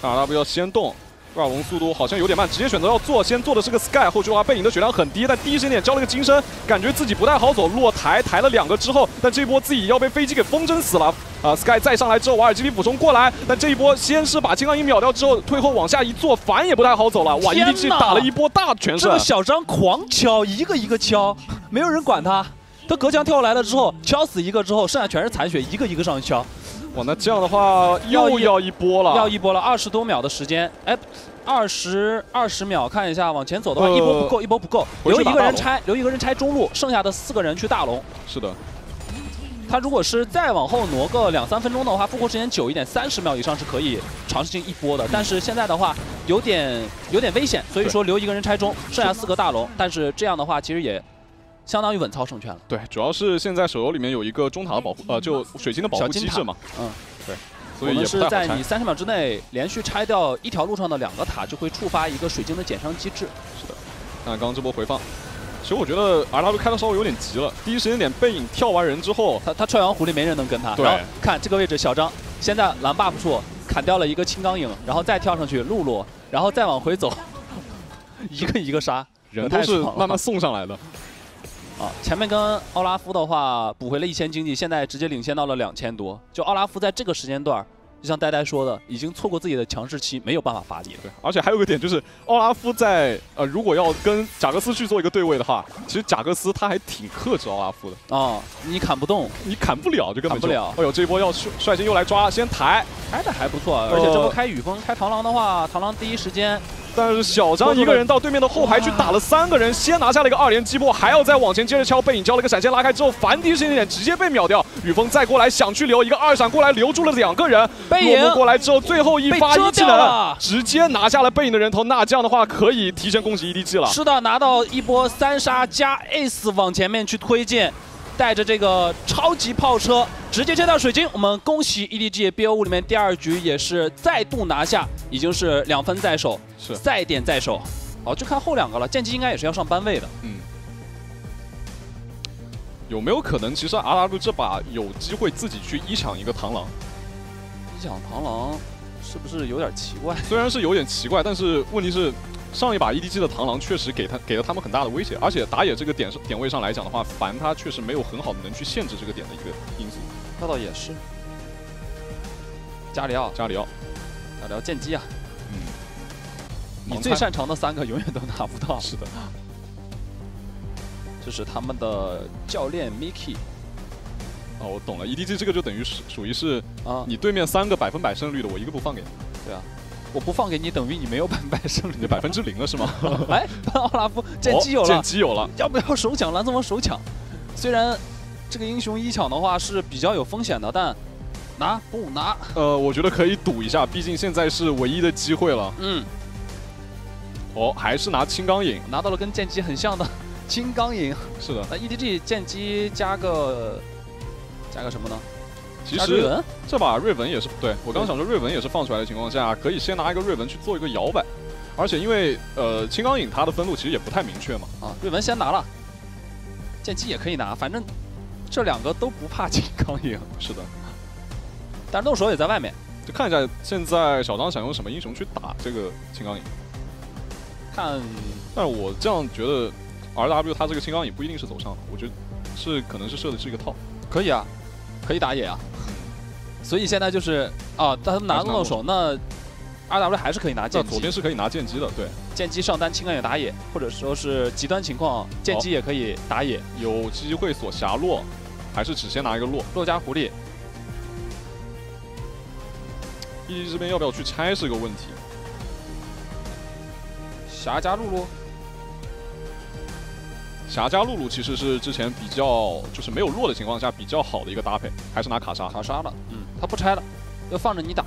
RW 要先动，二龙速度好像有点慢，直接选择要做，先做的是个 Sky，后续的话背影的血量很低，但第一时间点交了个金身，感觉自己不太好走，落台抬了两个之后，但这波自己要被飞机给风筝死了。啊，Sky 再上来之后，瓦尔基里补充过来，但这一波先是把金刚鹰秒掉之后，退后往下一坐，反也不太好走了。哇，EDG 打了一波大全胜，这个小张狂敲，一个一个敲。没有人管他，他隔墙跳来了之后，敲死一个之后，剩下全是残血，一个一个上去敲。哇，那这样的话又要一波了，要一波了，二十多秒的时间，哎，二十二十秒，看一下往前走的话，一波不够，一波不够，留一个人拆，留一个人拆中路，剩下的四个人去大龙。是的，他如果是再往后挪个两三分钟的话，复活时间久一点，三十秒以上是可以尝试进一波的。但是现在的话有点有点危险，所以说留一个人拆中，剩下四个大龙。但是这样的话其实也。相当于稳操胜券了。对，主要是现在手游里面有一个中塔的保护，呃，就水晶的保护机制嘛。嗯，对。所以我们是在你三十秒之内连续拆掉一条路上的两个塔，就会触发一个水晶的减伤机制。是的。那刚刚这波回放，其实我觉得 RW 开的稍微有点急了。第一时间点背影跳完人之后，他他踹完狐狸没人能跟他。对。看这个位置，小张现在蓝 buff 处砍掉了一个青钢影，然后再跳上去露露，然后再往回走，[LAUGHS] 一个一个杀，人都是慢慢送上来的。啊，前面跟奥拉夫的话补回了一千经济，现在直接领先到了两千多。就奥拉夫在这个时间段，就像呆呆说的，已经错过自己的强势期，没有办法发力了。对，而且还有个点就是，奥拉夫在呃，如果要跟贾克斯去做一个对位的话，其实贾克斯他还挺克制奥拉夫的啊，你砍不动，你砍不了，就根本砍不了。哎呦，这一波要率率先又来抓，先抬，抬的还不错，而且这波开雨风开螳螂的话，螳螂第一时间。但是小张一个人到对面的后排去打了三个人，先拿下了一个二连击破，还要再往前接着敲。背影交了一个闪现拉开之后，反底时间点直接被秒掉。雨峰再过来想去留一个二闪过来留住了两个人。背影过来之后，最后一发一技能直接拿下了背影的人头。那这样的话可以提前恭喜 EDG 了。是的，拿到一波三杀加 Ace 往前面去推进。带着这个超级炮车直接接到水晶，我们恭喜 EDG BO5 里面第二局也是再度拿下，已经是两分在手，是赛点在手。好，就看后两个了，剑姬应该也是要上班位的。嗯，有没有可能其实 RW 这把有机会自己去一抢一个螳螂？一抢螳螂是不是有点奇怪？虽然是有点奇怪，但是问题是。上一把 EDG 的螳螂确实给他给了他们很大的威胁，而且打野这个点点位上来讲的话，凡他确实没有很好的能去限制这个点的一个因素。那倒也是。加里奥，加里奥，加里奥剑姬啊。嗯。你最擅长的三个永远都拿不到。是的。这是他们的教练 Miki。哦，我懂了，EDG 这个就等于是属于是啊，你对面三个百分百胜率的，我一个不放给你。对啊。我不放给你，等于你没有百分百胜率，百分之零了是吗？[LAUGHS] 哎，奥拉夫剑姬有了，剑姬有了，要不要手抢？蓝怎么手抢？虽然这个英雄一抢的话是比较有风险的，但拿不拿？呃，我觉得可以赌一下，毕竟现在是唯一的机会了。嗯。哦，还是拿青钢影，拿到了跟剑姬很像的 [LAUGHS] 青钢影。是的。那 EDG 剑姬加个加个什么呢？其实这把瑞文也是对我刚想说瑞文也是放出来的情况下，可以先拿一个瑞文去做一个摇摆，而且因为呃青钢影它的分路其实也不太明确嘛。啊，瑞文先拿了，剑姬也可以拿，反正这两个都不怕青钢影。[LAUGHS] 是的，但是动手也在外面，就看一下现在小张想用什么英雄去打这个青钢影。看，但是我这样觉得，R W 他这个青钢影不一定是走上的，我觉得是可能是设的是一个套。可以啊，可以打野啊。所以现在就是啊，他拿得到手，那 R W 还是可以拿剑机。左边是可以拿剑姬的，对。剑姬上单，青钢也打野，或者说是极端情况，剑姬也可以打野。有机会锁霞洛，还是只先拿一个洛？洛加狐狸。E 这边要不要去拆是个问题。霞加露露。霞加露露其实是之前比较就是没有弱的情况下比较好的一个搭配，还是拿卡莎。卡莎了，嗯，他不拆了，要放着你打，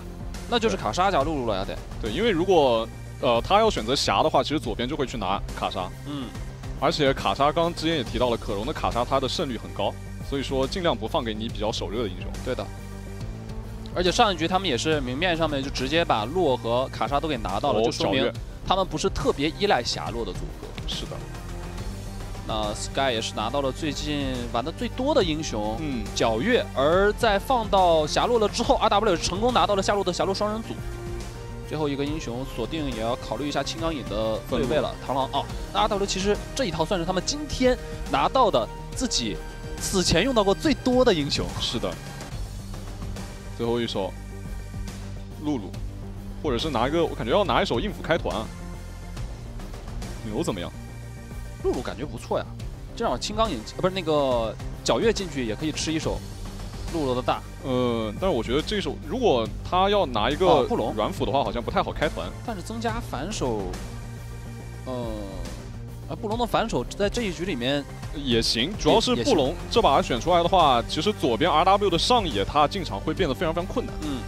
那就是卡莎加露露了呀，得。对，因为如果呃他要选择霞的话，其实左边就会去拿卡莎。嗯，而且卡莎刚刚之前也提到了，可容的卡莎它的胜率很高，所以说尽量不放给你比较手热的英雄。对的。而且上一局他们也是明面上面就直接把洛和卡莎都给拿到了，就说明他们不是特别依赖霞洛的组合。是的。那 Sky 也是拿到了最近玩的最多的英雄，嗯，皎月。而在放到霞洛了之后，RW 成功拿到了下路的霞洛双人组。最后一个英雄锁定也要考虑一下青钢影的对位了，螳螂啊。那 RW 其实这一套算是他们今天拿到的自己此前用到过最多的英雄。是的。最后一手，露露，或者是拿一个，我感觉要拿一手应付开团。牛怎么样？露露感觉不错呀，这样青钢影不是那个皎月进去也可以吃一手露露的大。呃，但是我觉得这手如果他要拿一个软辅的话，好像不太好开团。但是增加反手，呃，啊布隆的反手在这一局里面也行，主要是布隆这把选出来的话，其实左边 R W 的上野他进场会变得非常非常困难。嗯，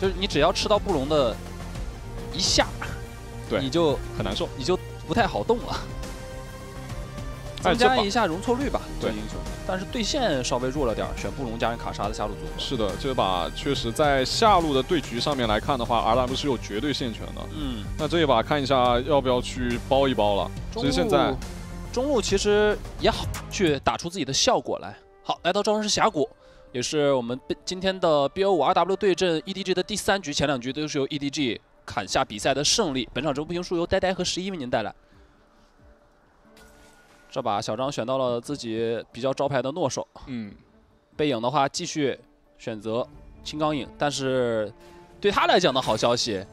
就是你只要吃到布隆的一下，对，你就很难受，你就不太好动了。[LAUGHS] 增加一下容错率吧，对英雄，但是对线稍微弱了点，选布隆加上卡莎的下路组合。是的，这把确实在下路的对局上面来看的话，R W 是有绝对线权的。嗯，那这一把看一下要不要去包一包了。其实现在中路其实也好，去打出自己的效果来。好，来到召唤师峡谷，也是我们今天的 B O 五 R W 对阵 E D G 的第三局，前两局都是由 E D G 砍下比赛的胜利。本场直播评述由呆呆和十一为您带来。这把小张选到了自己比较招牌的诺手。嗯，背影的话继续选择青钢影，但是对他来讲的好消息，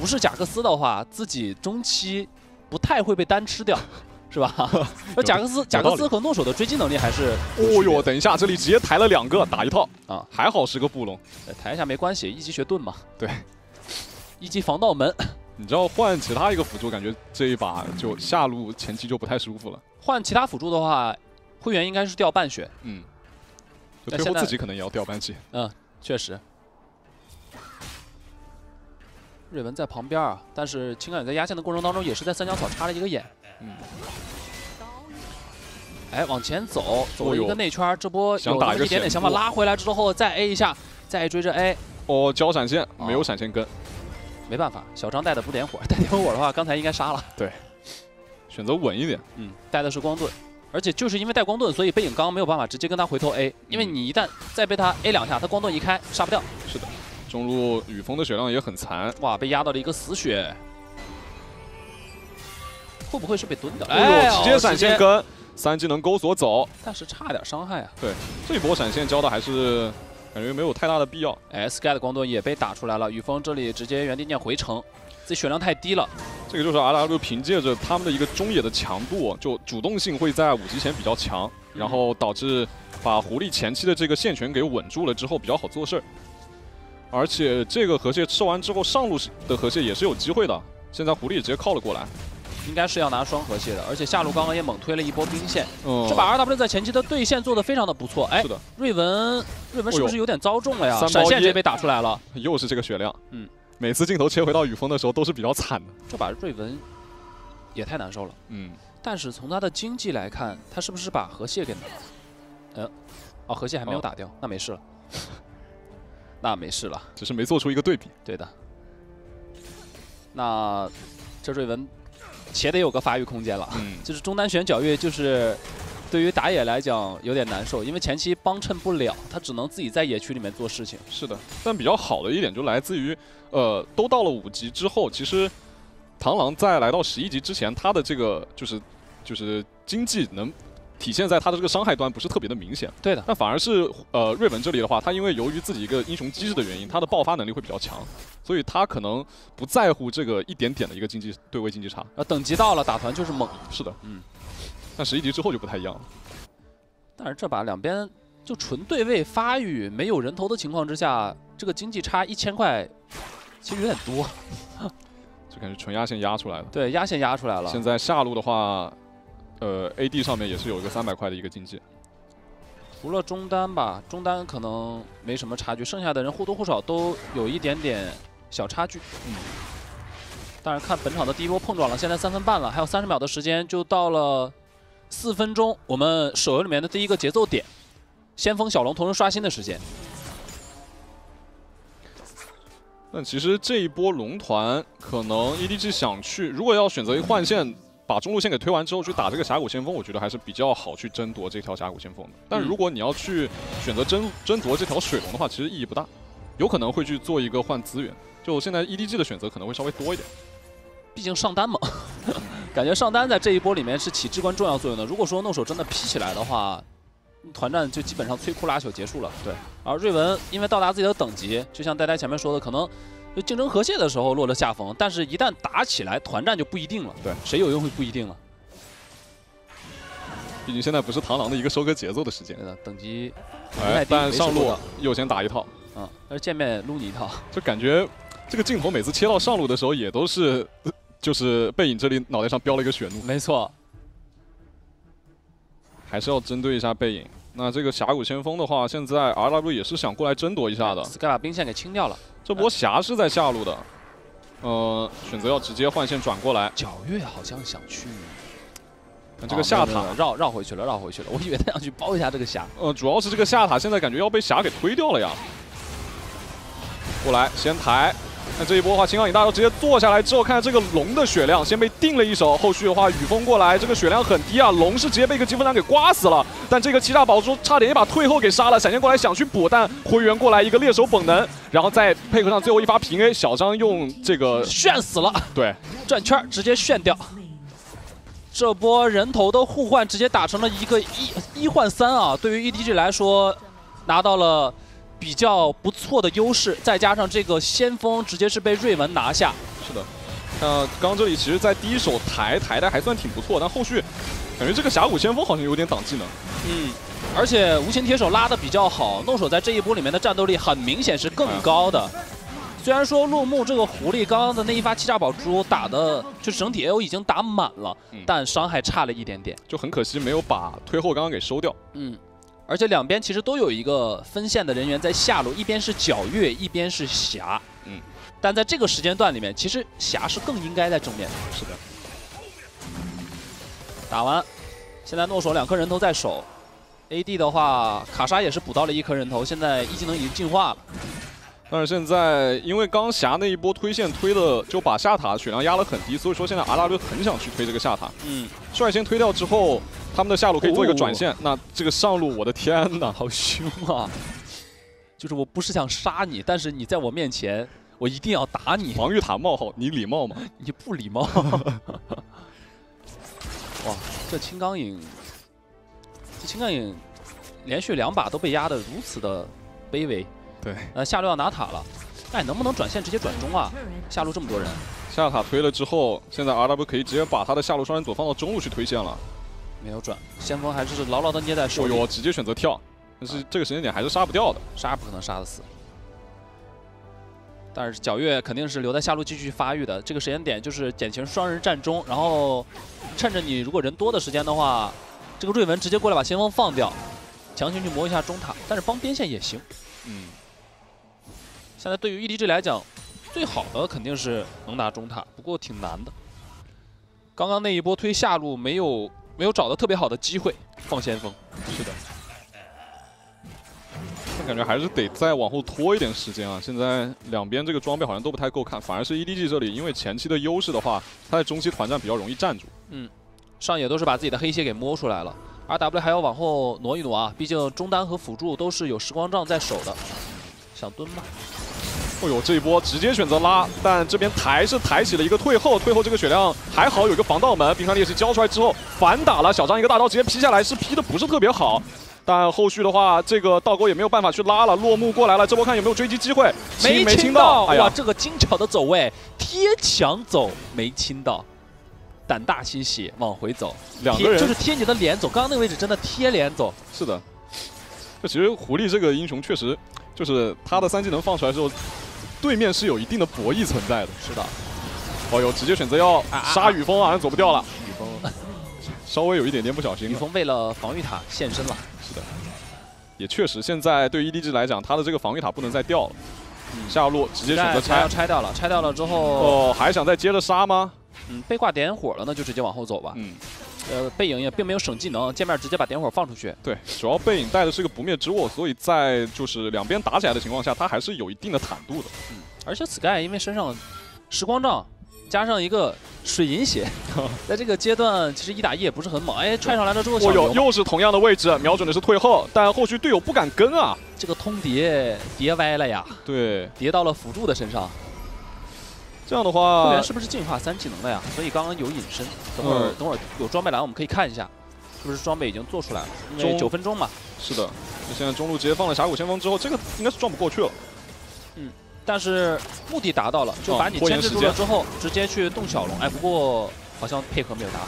不是贾克斯的话，自己中期不太会被单吃掉，[LAUGHS] 是吧？[LAUGHS] 那贾克斯、贾克斯和诺手的追击能力还是……哦呦，等一下，这里直接抬了两个打一套啊，还好是个布隆，抬一下没关系，一级学盾嘛。对，一级防盗门。你知道换其他一个辅助，感觉这一把就下路前期就不太舒服了。换其他辅助的话，会员应该是掉半血。嗯，最后自己可能也要掉半血。嗯，确实。瑞文在旁边啊，但是青钢影在压线的过程当中，也是在三角草插了一个眼。嗯。哎，往前走，走了一个内圈，这波有那么一点点想法，拉回来之后再 A 一下，再追着 A。哦，交闪现，没有闪现跟。没办法，小张带的不点火，[LAUGHS] 带点火的话，刚才应该杀了。对，选择稳一点。嗯，带的是光盾，而且就是因为带光盾，所以背影刚刚没有办法直接跟他回头 A，因为你一旦再被他 A 两下，他光盾一开杀不掉。是的，中路雨枫的血量也很残。哇，被压到了一个死血，会不会是被蹲掉？哎呦，直接闪现跟三技能钩锁走，但是差点伤害啊。对，这一波闪现交的还是。感觉没有太大的必要。S Sky 的光盾也被打出来了，雨枫这里直接原地念回城，自己血量太低了。这个就是 R W 凭借着他们的一个中野的强度，就主动性会在五级前比较强，然后导致把狐狸前期的这个线权给稳住了之后比较好做事儿。而且这个河蟹吃完之后，上路的河蟹也是有机会的。现在狐狸也直接靠了过来。应该是要拿双河蟹的，而且下路刚刚也猛推了一波兵线，嗯这把 R W 在前期的对线做的非常的不错。哎，是的，瑞文，瑞文是不是有点遭重了呀？闪现直接被打出来了，又是这个血量。嗯，每次镜头切回到雨枫的时候都是比较惨的。这把瑞文也太难受了。嗯，但是从他的经济来看，他是不是把河蟹给拿了？嗯，哦，河蟹还没有打掉，那没事了，[LAUGHS] 那没事了，只是没做出一个对比。对的，那这瑞文。且得有个发育空间了，嗯，就是中单选皎月，就是对于打野来讲有点难受，因为前期帮衬不了，他只能自己在野区里面做事情。是的，但比较好的一点就来自于，呃，都到了五级之后，其实螳螂在来到十一级之前，他的这个就是就是经济能。体现在他的这个伤害端不是特别的明显，对的。但反而是呃瑞文这里的话，他因为由于自己一个英雄机制的原因，他的爆发能力会比较强，所以他可能不在乎这个一点点的一个经济对位经济差。啊，等级到了打团就是猛。是的，嗯。但十一级之后就不太一样了。但是这把两边就纯对位发育没有人头的情况之下，这个经济差一千块，其实有点多。[LAUGHS] 就感觉纯压线压出来了。对，压线压出来了。现在下路的话。呃，A D 上面也是有一个三百块的一个经济，除了中单吧，中单可能没什么差距，剩下的人或多或少都有一点点小差距。嗯，但是看本场的第一波碰撞了，现在三分半了，还有三十秒的时间就到了四分钟，我们手游里面的第一个节奏点，先锋小龙同时刷新的时间。那其实这一波龙团可能 E D G 想去，如果要选择一换线。把中路线给推完之后去打这个峡谷先锋，我觉得还是比较好去争夺这条峡谷先锋的。但如果你要去选择争争夺这条水龙的话，其实意义不大，有可能会去做一个换资源。就现在 EDG 的选择可能会稍微多一点，毕竟上单嘛，[LAUGHS] 感觉上单在这一波里面是起至关重要作用的。如果说诺手真的 P 起来的话，团战就基本上摧枯拉朽结束了。对，而瑞文因为到达自己的等级，就像呆呆前面说的，可能。就竞争河蟹的时候落了下风，但是一旦打起来团战就不一定了。对，谁有用会不一定了。毕竟现在不是螳螂的一个收割节奏的时间。对的，等级哎，但上路又先打一套，嗯，但是见面撸你一套，就感觉这个镜头每次切到上路的时候，也都是就是背影这里脑袋上标了一个血怒。没错，还是要针对一下背影。那这个峡谷先锋的话，现在 R W 也是想过来争夺一下的。Sky 把兵线给清掉了。这波霞是在下路的，呃，选择要直接换线转过来。皎月好像想去，这个下塔绕绕回去了，绕回去了。我以为他想去包一下这个霞。呃，主要是这个下塔现在感觉要被霞给推掉了呀。过来，先抬。那这一波的话，青钢影大招直接坐下来之后，看这个龙的血量，先被定了一手。后续的话，雨枫过来，这个血量很低啊。龙是直接被一个疾风斩给刮死了。但这个欺诈宝珠差点也把退后给杀了。闪现过来想去补，但回援过来一个猎手本能，然后再配合上最后一发平 A，小张用这个炫死了。对，转圈直接炫掉。这波人头的互换直接打成了一个一一换三啊！对于 EDG 来说，拿到了比较不错的优势，再加上这个先锋直接是被瑞文拿下。是的，那刚这里其实，在第一手抬抬的还算挺不错，但后续感觉这个峡谷先锋好像有点挡技能。嗯，而且无情铁手拉的比较好，诺手在这一波里面的战斗力很明显是更高的。虽然说落木这个狐狸刚刚的那一发欺诈宝珠打的，就整体 AO 已经打满了，但伤害差了一点点，就很可惜没有把推后刚刚给收掉。嗯，而且两边其实都有一个分线的人员在下路，一边是皎月，一边是霞。嗯，但在这个时间段里面，其实霞是更应该在正面。是的。打完，现在诺手两颗人头在手，AD 的话卡莎也是补到了一颗人头，现在一技能已经进化了。但是现在，因为刚霞那一波推线推的就把下塔血量压得很低，所以说现在 RW 很想去推这个下塔。嗯，率先推掉之后，他们的下路可以做一个转线。那这个上路，我的天呐，好凶啊！就是我不是想杀你，但是你在我面前，我一定要打你。防御塔冒号，你礼貌吗？你不礼貌。[LAUGHS] 哇，这青钢影，这青钢影连续两把都被压得如此的卑微。对，呃，下路要拿塔了，哎，能不能转线直接转中啊？下路这么多人，下塔推了之后，现在 RW 可以直接把他的下路双人组放到中路去推线了。没有转，先锋还是牢牢的捏在手里。哟，直接选择跳，但是这个时间点还是杀不掉的，杀不可能杀得死。但是皎月肯定是留在下路继续发育的，这个时间点就是减轻双人站中，然后趁着你如果人多的时间的话，这个瑞文直接过来把先锋放掉，强行去磨一下中塔，但是帮边线也行。嗯。现在对于 EDG 来讲，最好的肯定是能拿中塔，不过挺难的。刚刚那一波推下路没有没有找到特别好的机会放先锋，是的。但感觉还是得再往后拖一点时间啊！现在两边这个装备好像都不太够看，反而是 EDG 这里因为前期的优势的话，他在中期团战比较容易站住。嗯，上野都是把自己的黑血给摸出来了，RW 还要往后挪一挪啊，毕竟中单和辅助都是有时光杖在手的，想蹲吗？哎呦，这一波直接选择拉，但这边抬是抬起了一个退后，退后这个血量还好，有一个防盗门，冰川烈士交出来之后反打了，小张一个大招直接劈下来，是劈的不是特别好，但后续的话这个倒钩也没有办法去拉了，落幕过来了，这波看有没有追击机会，没没清到，哇，这个精巧的走位，贴墙走没清到，胆大心细往回走，两个人。就是贴你的脸走，刚刚那个位置真的贴脸走，是的，这其实狐狸这个英雄确实就是他的三技能放出来之后。对面是有一定的博弈存在的，是的。哦呦，直接选择要杀雨峰啊，走不掉了。雨峰稍微有一点点不小心。雨峰为了防御塔现身了。是的，也确实，现在对 EDG 来讲，他的这个防御塔不能再掉了。下路直接选择拆，拆掉了，拆掉了之后，哦，还想再接着杀吗？嗯，被挂点火了，那就直接往后走吧。嗯。呃，背影也并没有省技能，见面直接把点火放出去。对，主要背影带的是个不灭之握，所以在就是两边打起来的情况下，他还是有一定的坦度的。嗯，而且 Sky 因为身上时光杖加上一个水银鞋，[LAUGHS] 在这个阶段其实一打一也不是很猛。哎，踹上来了之后，哦呦，又是同样的位置，瞄准的是退后，但后续队友不敢跟啊。这个通叠叠歪了呀。对，叠到了辅助的身上。这样的话，会员是不是进化三技能了呀？所以刚刚有隐身。等会儿等会儿有装备栏，我们可以看一下，是不是装备已经做出来了？因为九分钟嘛。是的。那现在中路直接放了峡谷先锋之后，这个应该是撞不过去了。嗯。但是目的达到了，就把你牵制住了之后，直接去动小龙。哎，不过好像配合没有打好。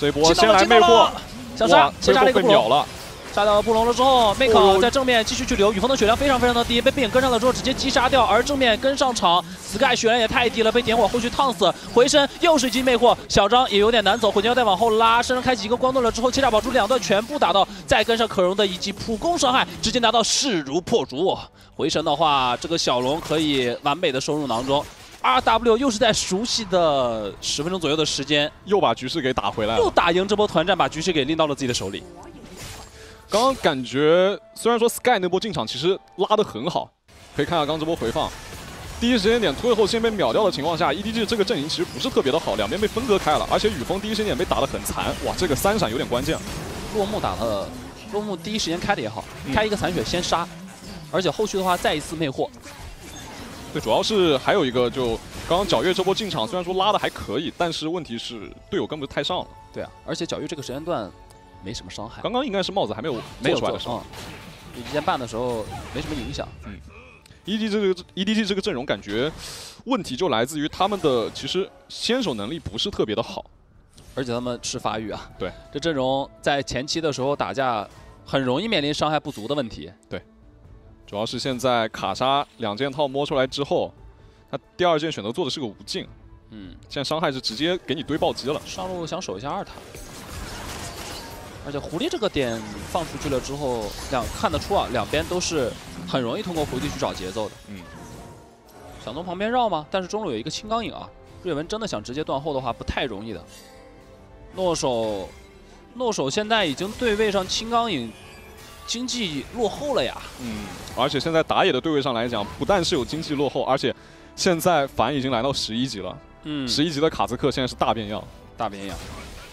这一波先来魅惑，想杀，先杀了一个被秒了。杀掉布隆了之后，Make 在正面继续去留，雨峰的血量非常非常的低，被背影跟上了之后直接击杀掉，而正面跟上场，Sky 血量也太低了，被点火后续烫死，回身又是一记魅惑，小张也有点难走，火箭腰带往后拉，身上开启一个光盾了之后，欺诈宝珠两段全部打到，再跟上可容的一记普攻伤害，直接拿到势如破竹，回身的话，这个小龙可以完美的收入囊中，RW 又是在熟悉的十分钟左右的时间，又把局势给打回来了，又打赢这波团战，把局势给拎到了自己的手里。刚刚感觉虽然说 Sky 那波进场其实拉得很好，可以看下刚这波回放，第一时间点退后先被秒掉的情况下，EDG 这个阵营其实不是特别的好，两边被分割开了，而且雨峰第一时间点被打得很残，哇，这个三闪有点关键。落幕打了，落幕第一时间开的也好，开一个残血先杀，而且后续的话再一次魅惑。对，主要是还有一个就刚刚皎月这波进场虽然说拉的还可以，但是问题是队友跟不太上了。对啊，而且皎月这个时间段没什么伤害。刚刚应该是帽子还没有没有出来的时候，一剑半的时候没什么影响。嗯，EDG 这个 EDG 这个阵容感觉问题就来自于他们的其实先手能力不是特别的好，而且他们吃发育啊。对，这阵容在前期的时候打架很容易面临伤害不足的问题。对，主要是现在卡莎两件套摸出来之后，他第二件选择做的是个无尽。嗯，现在伤害是直接给你堆暴击了。上路想守一下二塔，而且狐狸这个点放出去了之后，两看得出啊，两边都是很容易通过回地去找节奏的。嗯，想从旁边绕吗？但是中路有一个青钢影啊，瑞文真的想直接断后的话，不太容易的。诺手，诺手现在已经对位上青钢影经济落后了呀。嗯，而且现在打野的对位上来讲，不但是有经济落后，而且现在凡已经来到十一级了。嗯，十一级的卡兹克现在是大变样，大变样，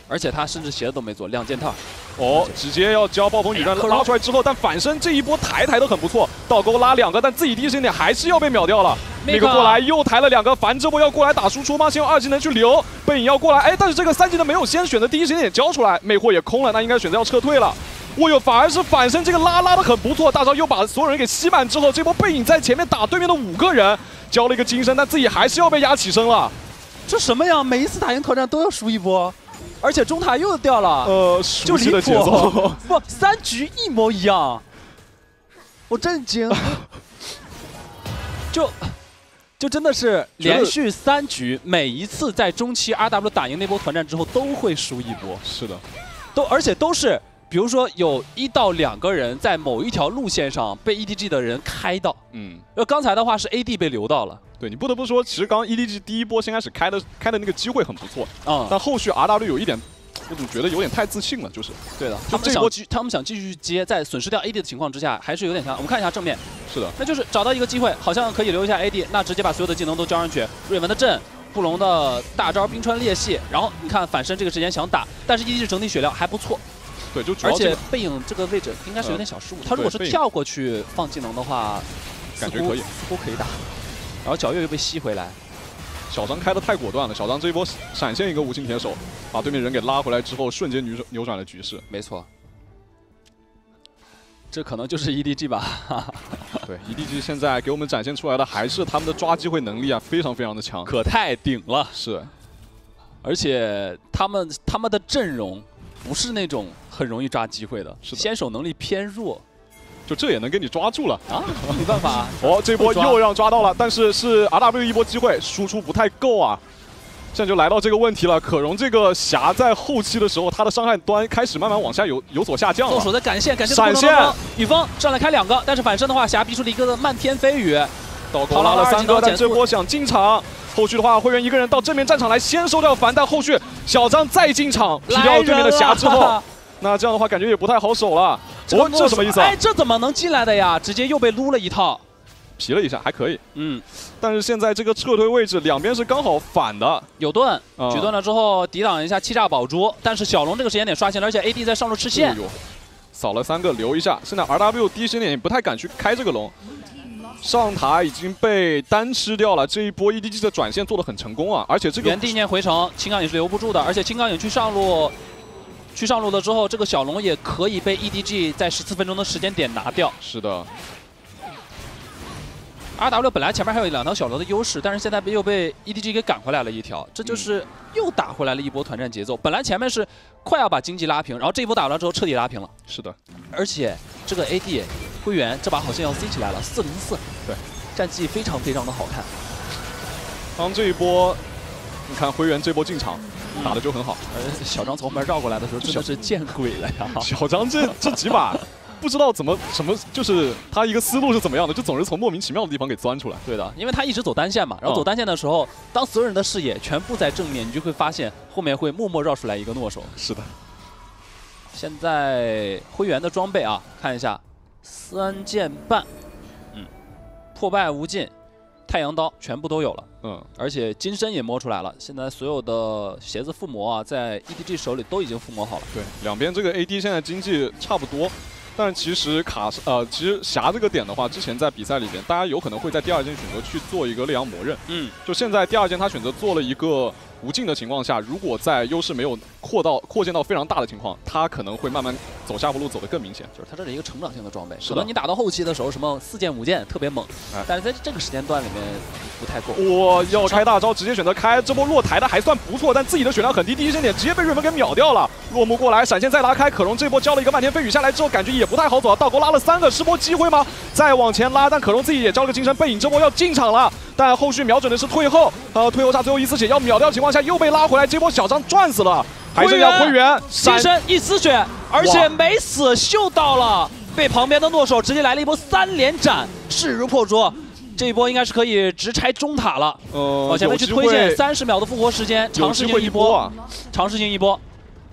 而且他甚至鞋子都没做，两件套，哦，直接要交暴风女战拉出来之后，但反身这一波抬抬的很不错，倒钩拉两个，但自己第一时间点还是要被秒掉了。那个过来又抬了两个，凡这波要过来打输出吗？先用二技能去留，背影要过来，哎，但是这个三技能没有先选择第一时间点交出来，魅惑也空了，那应该选择要撤退了。哦哟，反而是反身这个拉拉的很不错，大招又把所有人给吸满之后，这波背影在前面打对面的五个人，交了一个金身，但自己还是要被压起身了。这什么呀？每一次打赢团战都要输一波，而且中塔又掉了，呃，就离的节奏，[LAUGHS] 不，三局一模一样，我震惊，[LAUGHS] 就就真的是连续三局，每一次在中期 RW 打赢那波团战之后都会输一波，是的，都而且都是。比如说有一到两个人在某一条路线上被 EDG 的人开到，嗯，那刚才的话是 AD 被留到了。对你不得不说，其实刚刚 EDG 第一波先开始开的开的那个机会很不错，啊，但后续 RW 有一点，我总觉得有点太自信了，就是。对的，他们想继他们想继续去接，在损失掉 AD 的情况之下，还是有点强。我们看一下正面，是的，那就是找到一个机会，好像可以留一下 AD，那直接把所有的技能都交上去。瑞文的阵，布隆的大招冰川裂隙，然后你看反身这个时间想打，但是 EDG 整体血量还不错。对，就而且背影这个位置应该是有点小失误。他如果是跳过去放技能的话，感觉可以，似乎可以打。然后皎月又被吸回来，小张开的太果断了。小张这一波闪现一个无情铁手，把对面人给拉回来之后，瞬间扭转扭转了局势。没错，这可能就是 EDG 吧。[LAUGHS] 对，EDG 现在给我们展现出来的还是他们的抓机会能力啊，非常非常的强，可太顶了。是，而且他们他们的阵容不是那种。很容易抓机会的，是的，先手能力偏弱，就这也能给你抓住了啊？没办法，[LAUGHS] 哦，这波又让抓到了，但是是 R W 一波机会，输出不太够啊。现在就来到这个问题了，可容这个霞在后期的时候，他的伤害端开始慢慢往下有有所下降了。动手的感谢，感谢闪现，雨峰上来开两个，但是反身的话，霞逼出了一个漫天飞雨，倒钩拉了三个，但这波想进场。后续的话，会员一个人到正面战场来先收掉凡，但后续小张再进场劈掉对面的霞之后。那这样的话，感觉也不太好守了。哦，这什么意思？哎，这怎么能进来的呀？直接又被撸了一套，皮了一下，还可以。嗯，但是现在这个撤退位置，两边是刚好反的。有盾，举盾了之后抵挡一下欺诈宝珠，但是小龙这个时间点刷新了，而且 AD 在上路吃线，扫了三个留一下。现在 RW 第一时间点也不太敢去开这个龙，上塔已经被单吃掉了。这一波 EDG 的转线做的很成功啊，而且这个原地念回城，青钢影是留不住的，而且青钢影去上路。去上路了之后，这个小龙也可以被 EDG 在十四分钟的时间点拿掉。是的，RW 本来前面还有两条小龙的优势，但是现在又被 EDG 给赶回来了一条，这就是又打回来了一波团战节奏。本来前面是快要把经济拉平，然后这一波打完了之后彻底拉平了。是的，而且这个 AD 灰原这把好像要 C 起来了，四零四，对，战绩非常非常的好看。刚这一波，你看灰原这波进场。打的就很好，呃，小张从后面绕过来的时候真的是见鬼了呀！[LAUGHS] 小张这这几把不知道怎么什么，就是他一个思路是怎么样的，就总是从莫名其妙的地方给钻出来。对的，因为他一直走单线嘛，然后走单线的时候，当所有人的视野全部在正面，你就会发现后面会默默绕出来一个诺手。是的。现在灰原的装备啊，看一下，三件半，嗯，破败无尽。太阳刀全部都有了，嗯，而且金身也摸出来了。现在所有的鞋子附魔啊，在 EDG 手里都已经附魔好了。对，两边这个 AD 现在经济差不多，但其实卡呃，其实霞这个点的话，之前在比赛里边，大家有可能会在第二件选择去做一个烈阳魔刃，嗯，就现在第二件他选择做了一个不进的情况下，如果在优势没有扩到扩建到非常大的情况，他可能会慢慢走下坡路走得更明显。就是他这是一个成长性的装备，可能你打到后期的时候，什么四件五件特别猛，但是在这个时间段里面不太够。我要开大招，直接选择开，这波落台的还算不错，但自己的血量很低，第一时间点直接被瑞文给秒掉了。落幕过来，闪现再拉开，可荣这波交了一个漫天飞雨下来之后，感觉也不太好走啊。倒钩拉了三个，是波机会吗？再往前拉，但可荣自己也交了个金身，背影这波要进场了，但后续瞄准的是退后，呃，退后差最后一丝血要秒掉的情况下又被拉回来，这波小张赚死了，还是要回援，金身一丝血，而且没死，秀到了，被旁边的诺手直接来了一波三连斩，势如破竹，这一波应该是可以直拆中塔了，呃，往前面去推进，三十秒的复活时间，尝试性一波，尝试性一波。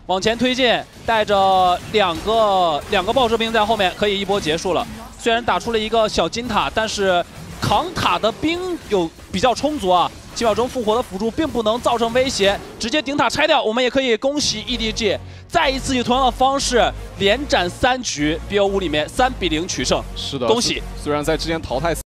往前推进，带着两个两个爆射兵在后面，可以一波结束了。虽然打出了一个小金塔，但是扛塔的兵有比较充足啊。几秒钟复活的辅助并不能造成威胁，直接顶塔拆掉。我们也可以恭喜 EDG 再一次以同样的方式连斩三局，BO5 里面三比零取胜。是的，恭喜。虽然在之前淘汰。